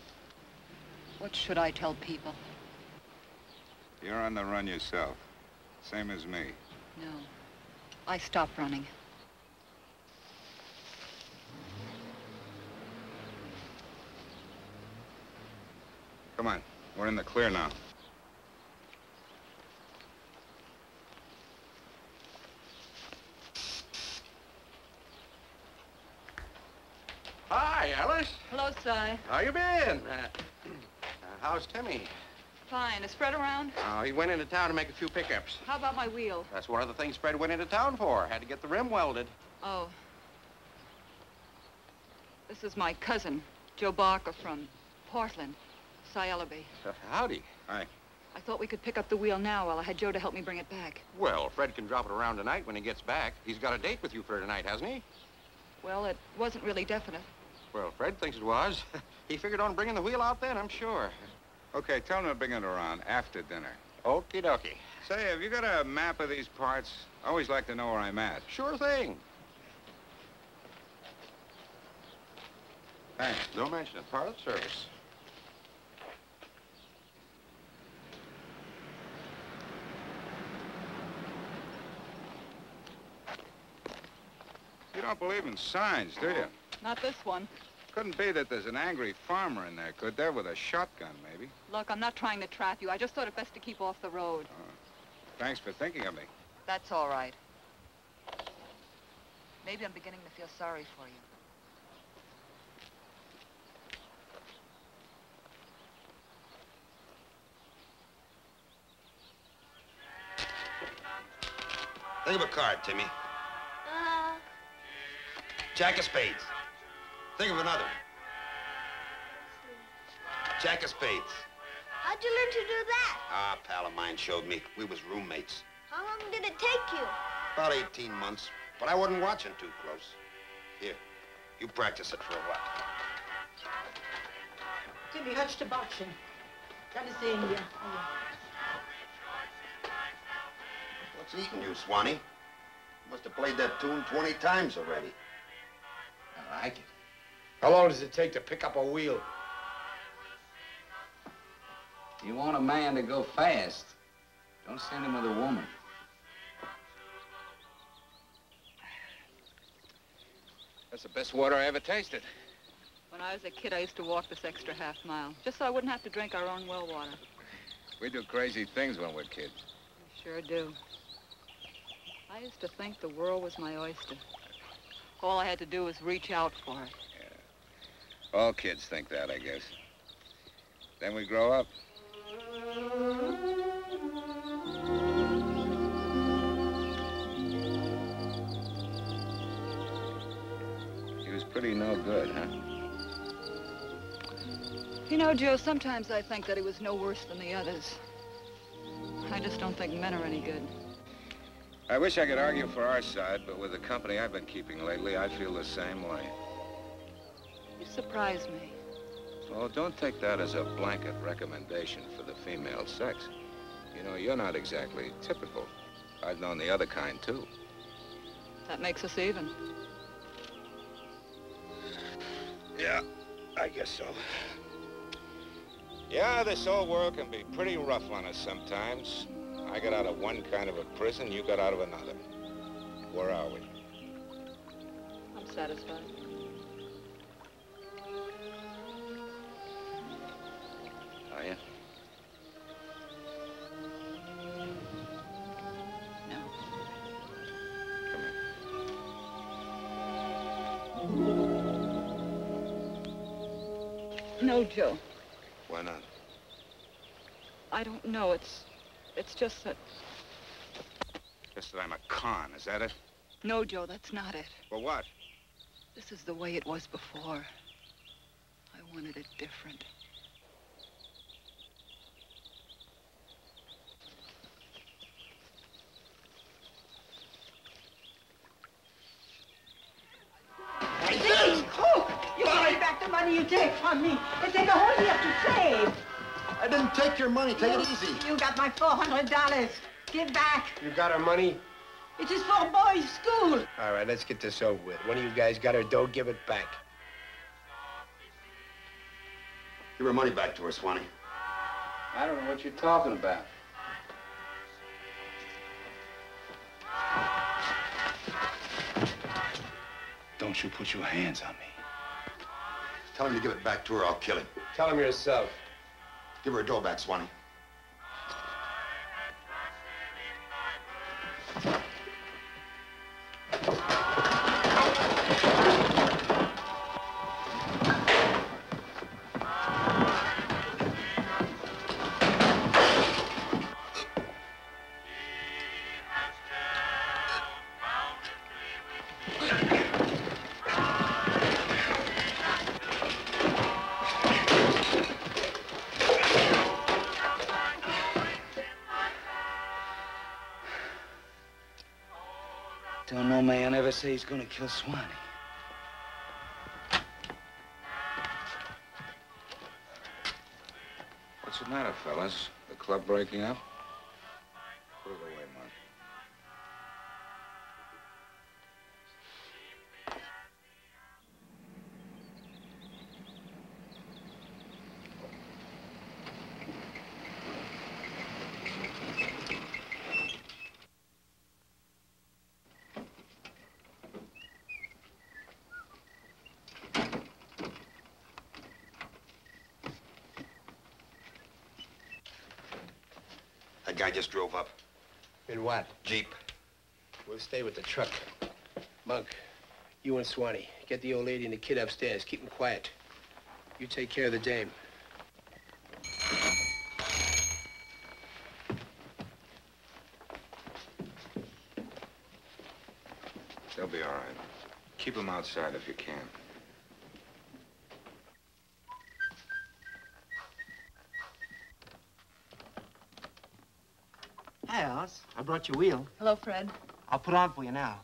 What should I tell people? You're on the run yourself. Same as me. No. I stopped running. Come on. We're in the clear now. Hi, Alice. Hello, Si. How you been? Uh, uh, how's Timmy? Fine. Is Fred around? Oh, he went into town to make a few pickups. How about my wheel? That's one of the things Fred went into town for. Had to get the rim welded. Oh. This is my cousin, Joe Barker from Portland, Si Ellaby. Uh, howdy. Hi. I thought we could pick up the wheel now while I had Joe to help me bring it back. Well, Fred can drop it around tonight when he gets back. He's got a date with you for tonight, hasn't he? Well, it wasn't really definite. Well, Fred thinks it was. [laughs] he figured on bringing the wheel out then, I'm sure. Okay, tell him to bring it around after dinner. Okie dokie. Say, have you got a map of these parts? I always like to know where I'm at. Sure thing. Thanks. Don't mention it. Part of the service. You don't believe in signs, do you? Not this one. Couldn't be that there's an angry farmer in there, could there? With a shotgun, maybe. Look, I'm not trying to trap you. I just thought it best to keep off the road. Oh. Thanks for thinking of me. That's all right. Maybe I'm beginning to feel sorry for you. Think of a card, Timmy. Jack of spades. Think of another. Jack of spades. How'd you learn to do that? Ah, a pal of mine showed me. We was roommates. How long did it take you? About 18 months. But I wasn't watching too close. Here, you practice it for a while. Jimmy, chodź to boxing. That is the India. What's eating you, Swanee? Must have played that tune 20 times already. I like it. How long does it take to pick up a wheel? You want a man to go fast, don't send him with a woman. That's the best water I ever tasted. When I was a kid, I used to walk this extra half mile, just so I wouldn't have to drink our own well water. We do crazy things when we're kids. Sure do. I used to think the world was my oyster. All I had to do was reach out for it. Yeah. All kids think that, I guess. Then we grow up. He was pretty no good, huh? You know, Joe, sometimes I think that he was no worse than the others. I just don't think men are any good. I wish I could argue for our side, but with the company I've been keeping lately, I feel the same way. You surprise me. Oh, don't take that as a blanket recommendation for the female sex. You know, you're not exactly typical. I've known the other kind, too. That makes us even. Yeah, I guess so. Yeah, this old world can be pretty rough on us sometimes. I got out of one kind of a prison, you got out of another. Where are we? I'm satisfied. Are you? No, Joe. Why not? I don't know. It's, it's just that. Just that I'm a con, is that it? No, Joe, that's not it. Well, what? This is the way it was before. I wanted it different. Please, oh, you give me back the money you take from me. They take a whole year to save. I didn't take your money. Take it easy. You got my $400. Give back. You got her money? It is for boys' school. All right, let's get this over with. One of you guys got her dough, give it back. Give her money back to her, Swanee. I don't know what you're talking about. Don't you put your hands on me. Tell him to give it back to her, I'll kill him. Tell him yourself. Give her her dough back, Swanee. Say he's gonna kill Swanee. What's the matter, fellas? The club breaking up? Guy just drove up. In what? Jeep. We'll stay with the truck. Monk, you and Swanee, get the old lady and the kid upstairs. Keep them quiet. You take care of the dame. They'll be all right. Keep them outside if you can. Hi, Alice. I brought your wheel. Hello, Fred. I'll put on for you now.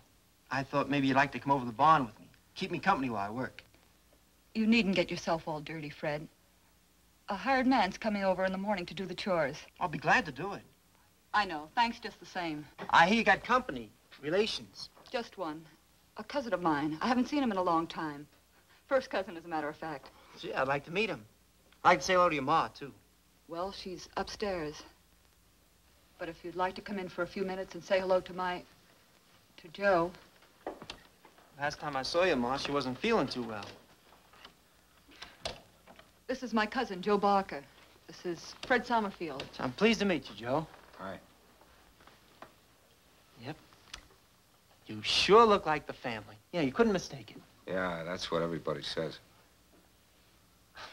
I thought maybe you'd like to come over to the barn with me. Keep me company while I work. You needn't get yourself all dirty, Fred. A hired man's coming over in the morning to do the chores. I'll be glad to do it. I know. Thanks just the same. I hear you got company. Relations. Just one. A cousin of mine. I haven't seen him in a long time. First cousin, as a matter of fact. Gee, I'd like to meet him. I'd like to say hello to your ma, too. Well, she's upstairs. But if you'd like to come in for a few minutes and say hello to my... to Joe. Last time I saw you, Ma, she wasn't feeling too well. This is my cousin, Joe Barker. This is Fred Summerfield. I'm pleased to meet you, Joe. Hi. Yep. You sure look like the family. Yeah, you couldn't mistake it. Yeah, that's what everybody says.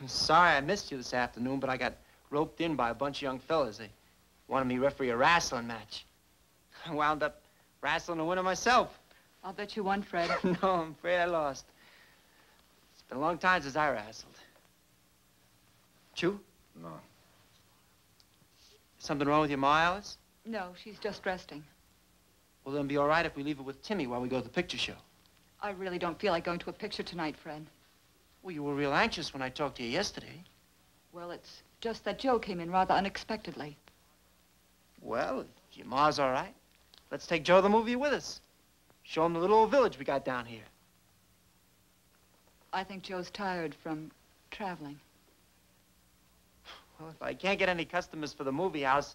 I'm [laughs] sorry I missed you this afternoon, but I got roped in by a bunch of young fellas. They wanted me referee a wrestling match. I wound up wrestling a winner myself. I'll bet you won, Fred. [laughs] no, I'm afraid I lost. It's been a long time since I wrestled. Chew? No. Something wrong with your ma, Alice? No, she's just resting. Well, then be all right if we leave her with Timmy while we go to the picture show. I really don't feel like going to a picture tonight, Fred. Well, you were real anxious when I talked to you yesterday. Well, it's just that Joe came in rather unexpectedly. Well, if your ma's all right, let's take Joe the movie with us. Show him the little old village we got down here. I think Joe's tired from traveling. Well, if I can't get any customers for the movie house,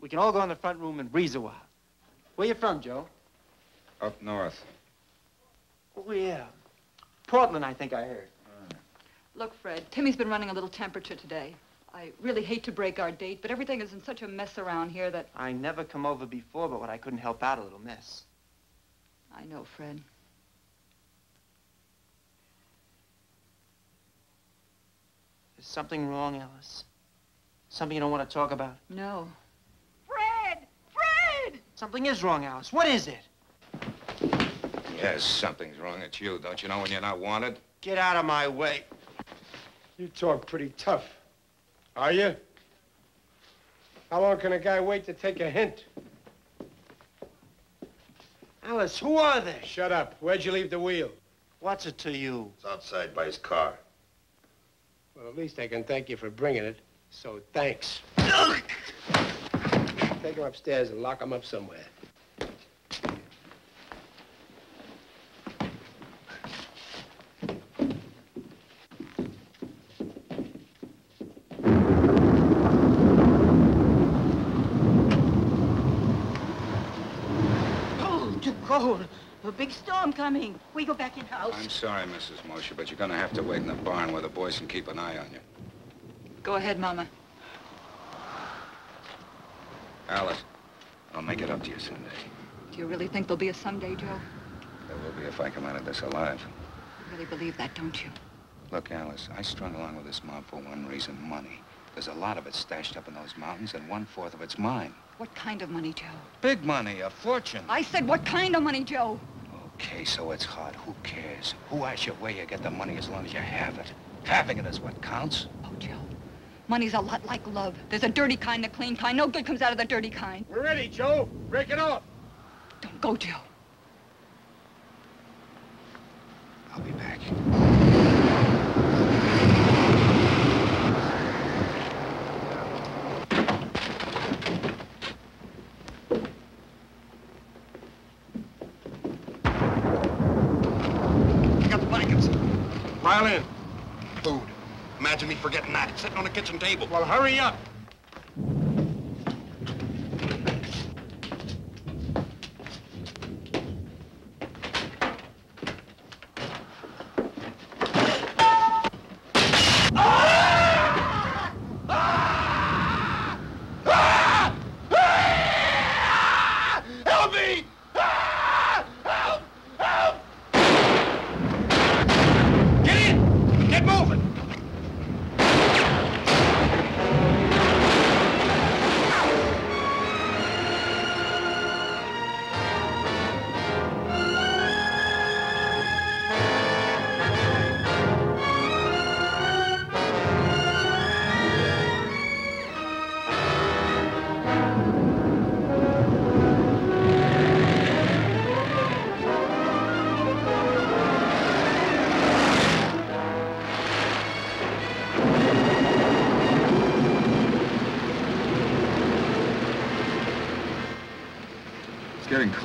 we can all go in the front room and breeze a while. Where you from, Joe? Up north. Oh, yeah. Portland, I think I heard. Look, Fred, Timmy's been running a little temperature today. I really hate to break our date, but everything is in such a mess around here that... I never come over before, but what I couldn't help out a little mess. I know, Fred. Is something wrong, Alice? Something you don't want to talk about? No. Fred! Fred! Something is wrong, Alice. What is it? Yes, something's wrong. It's you. Don't you know when you're not wanted? Get out of my way. You talk pretty tough. Are you? How long can a guy wait to take a hint? Alice, who are they? Shut up. Where'd you leave the wheel? What's it to you? It's outside by his car. Well, at least I can thank you for bringing it. So thanks. Take him upstairs and lock him up somewhere. A big storm coming. We go back in house. I'm sorry, Mrs. Mosher, but you're gonna have to wait in the barn where the boys can keep an eye on you. Go ahead, Mama. Alice, I'll make it up to you someday. Do you really think there'll be a someday, Joe? There will be if I come out of this alive. You really believe that, don't you? Look, Alice, I strung along with this mob for one reason, money. There's a lot of it stashed up in those mountains, and one-fourth of it's mine. What kind of money, Joe? Big money, a fortune. I said what kind of money, Joe? Okay, so it's hot. Who cares? Who asks you where you get the money as long as you have it? Having it is what counts. Oh, Joe. Money's a lot like love. There's a dirty kind, a clean kind. No good comes out of the dirty kind. We're ready, Joe. Break it off. Don't go, Joe. I'll be back. I got the blankets. Pile in. Food. Imagine me forgetting that. It's sitting on the kitchen table. Well, hurry up.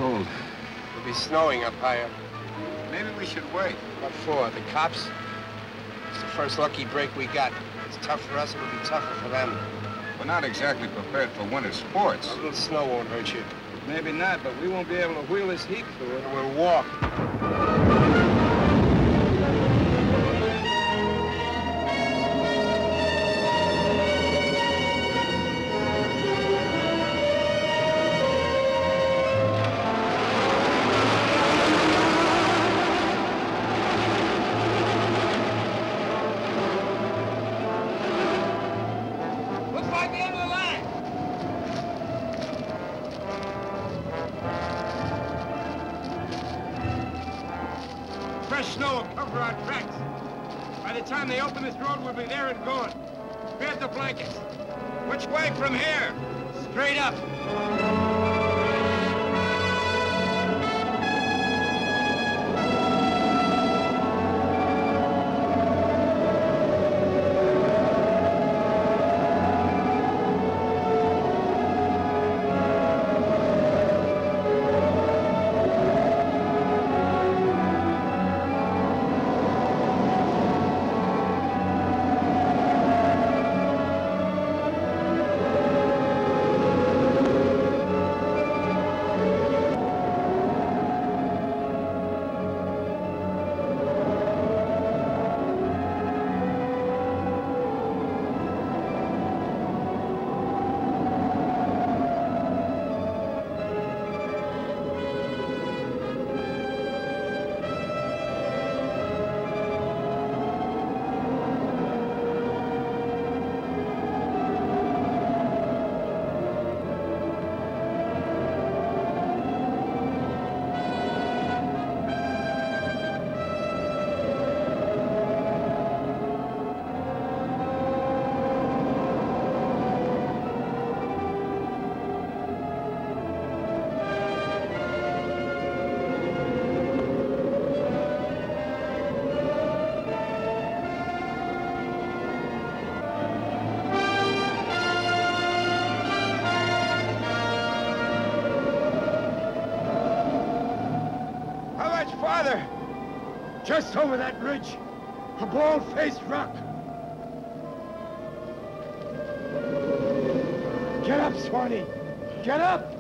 Cold. It'll be snowing up higher. Maybe we should wait. What for? The cops? It's the first lucky break we got. It's tough for us, it'll be tougher for them. We're not exactly prepared for winter sports. A little snow won't hurt you. Maybe not, but we won't be able to wheel this heat through it. We'll walk. Over that ridge. A bald-faced rock. Get up, Swanee. Get up!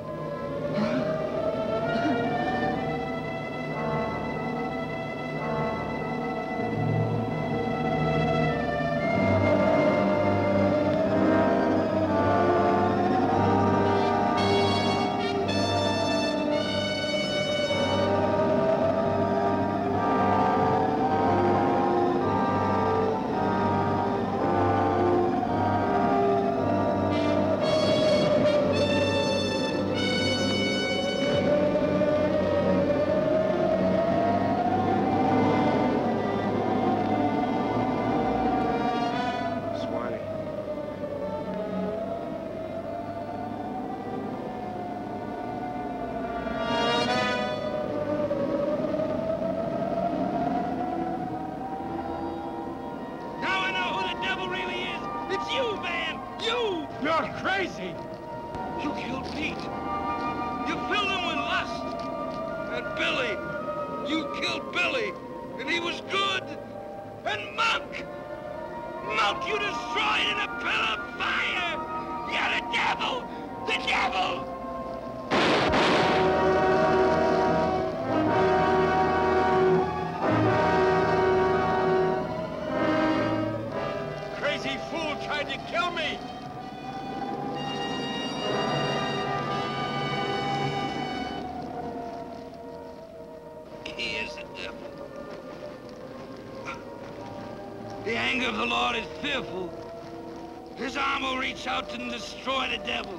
Destroy the devil.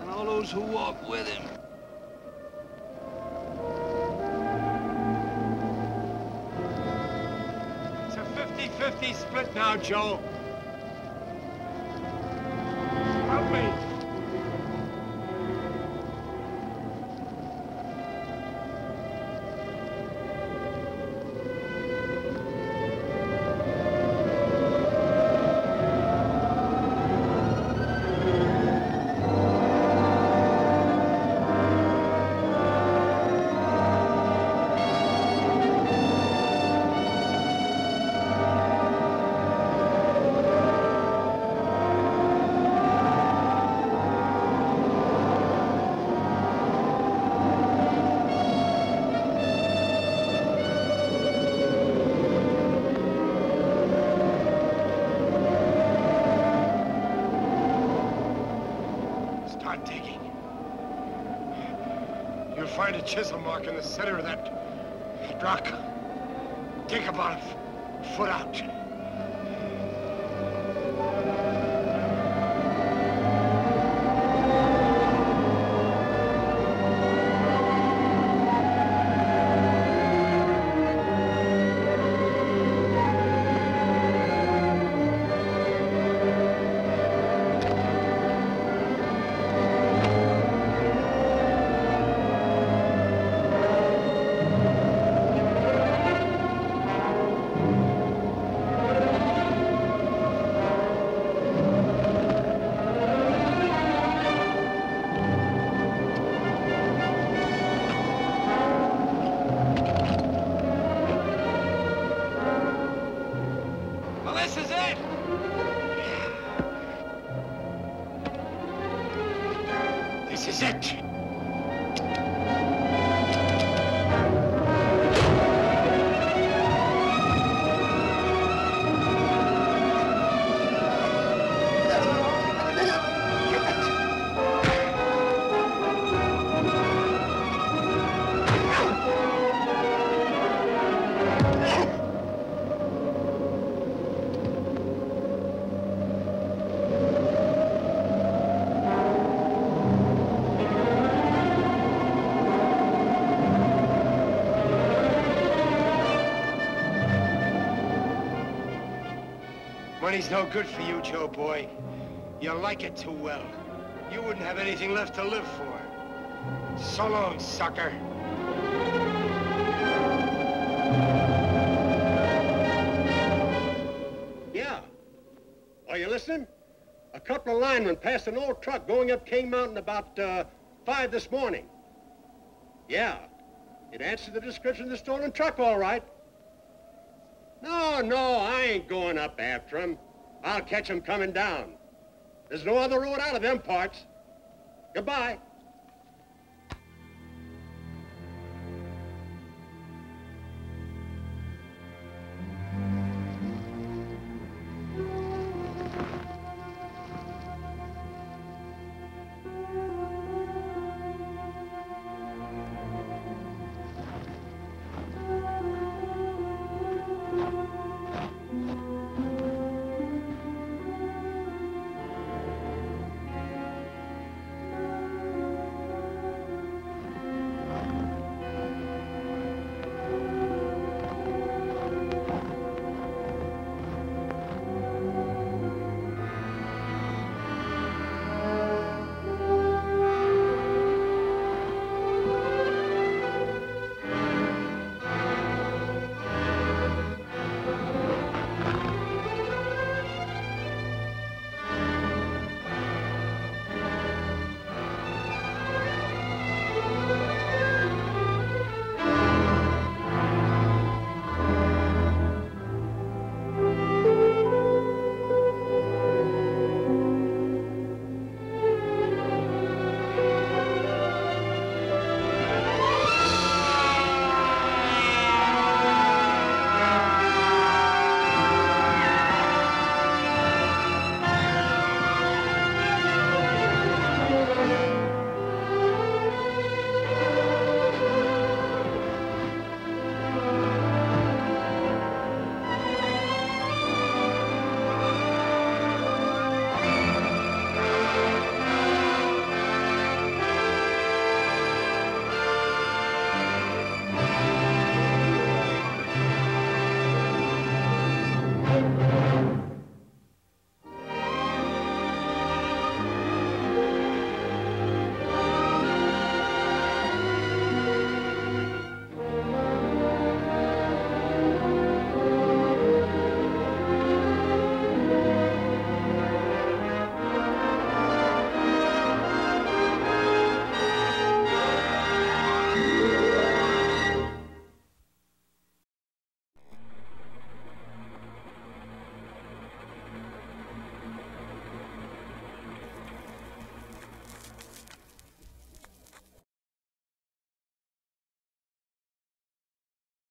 And all those who walk with him. It's a 50-50 split now, Joe. Chisel mark in the center of that rock. Take about a foot out. Money's no good for you, Joe boy. You like it too well. You wouldn't have anything left to live for. So long, sucker. Yeah. Are you listening? A couple of linemen passed an old truck going up King Mountain about uh, 5 this morning. Yeah. It answered the description of the stolen truck, all right. No, no, I ain't going up after him. I'll catch him coming down. There's no other road out of them parts. Goodbye.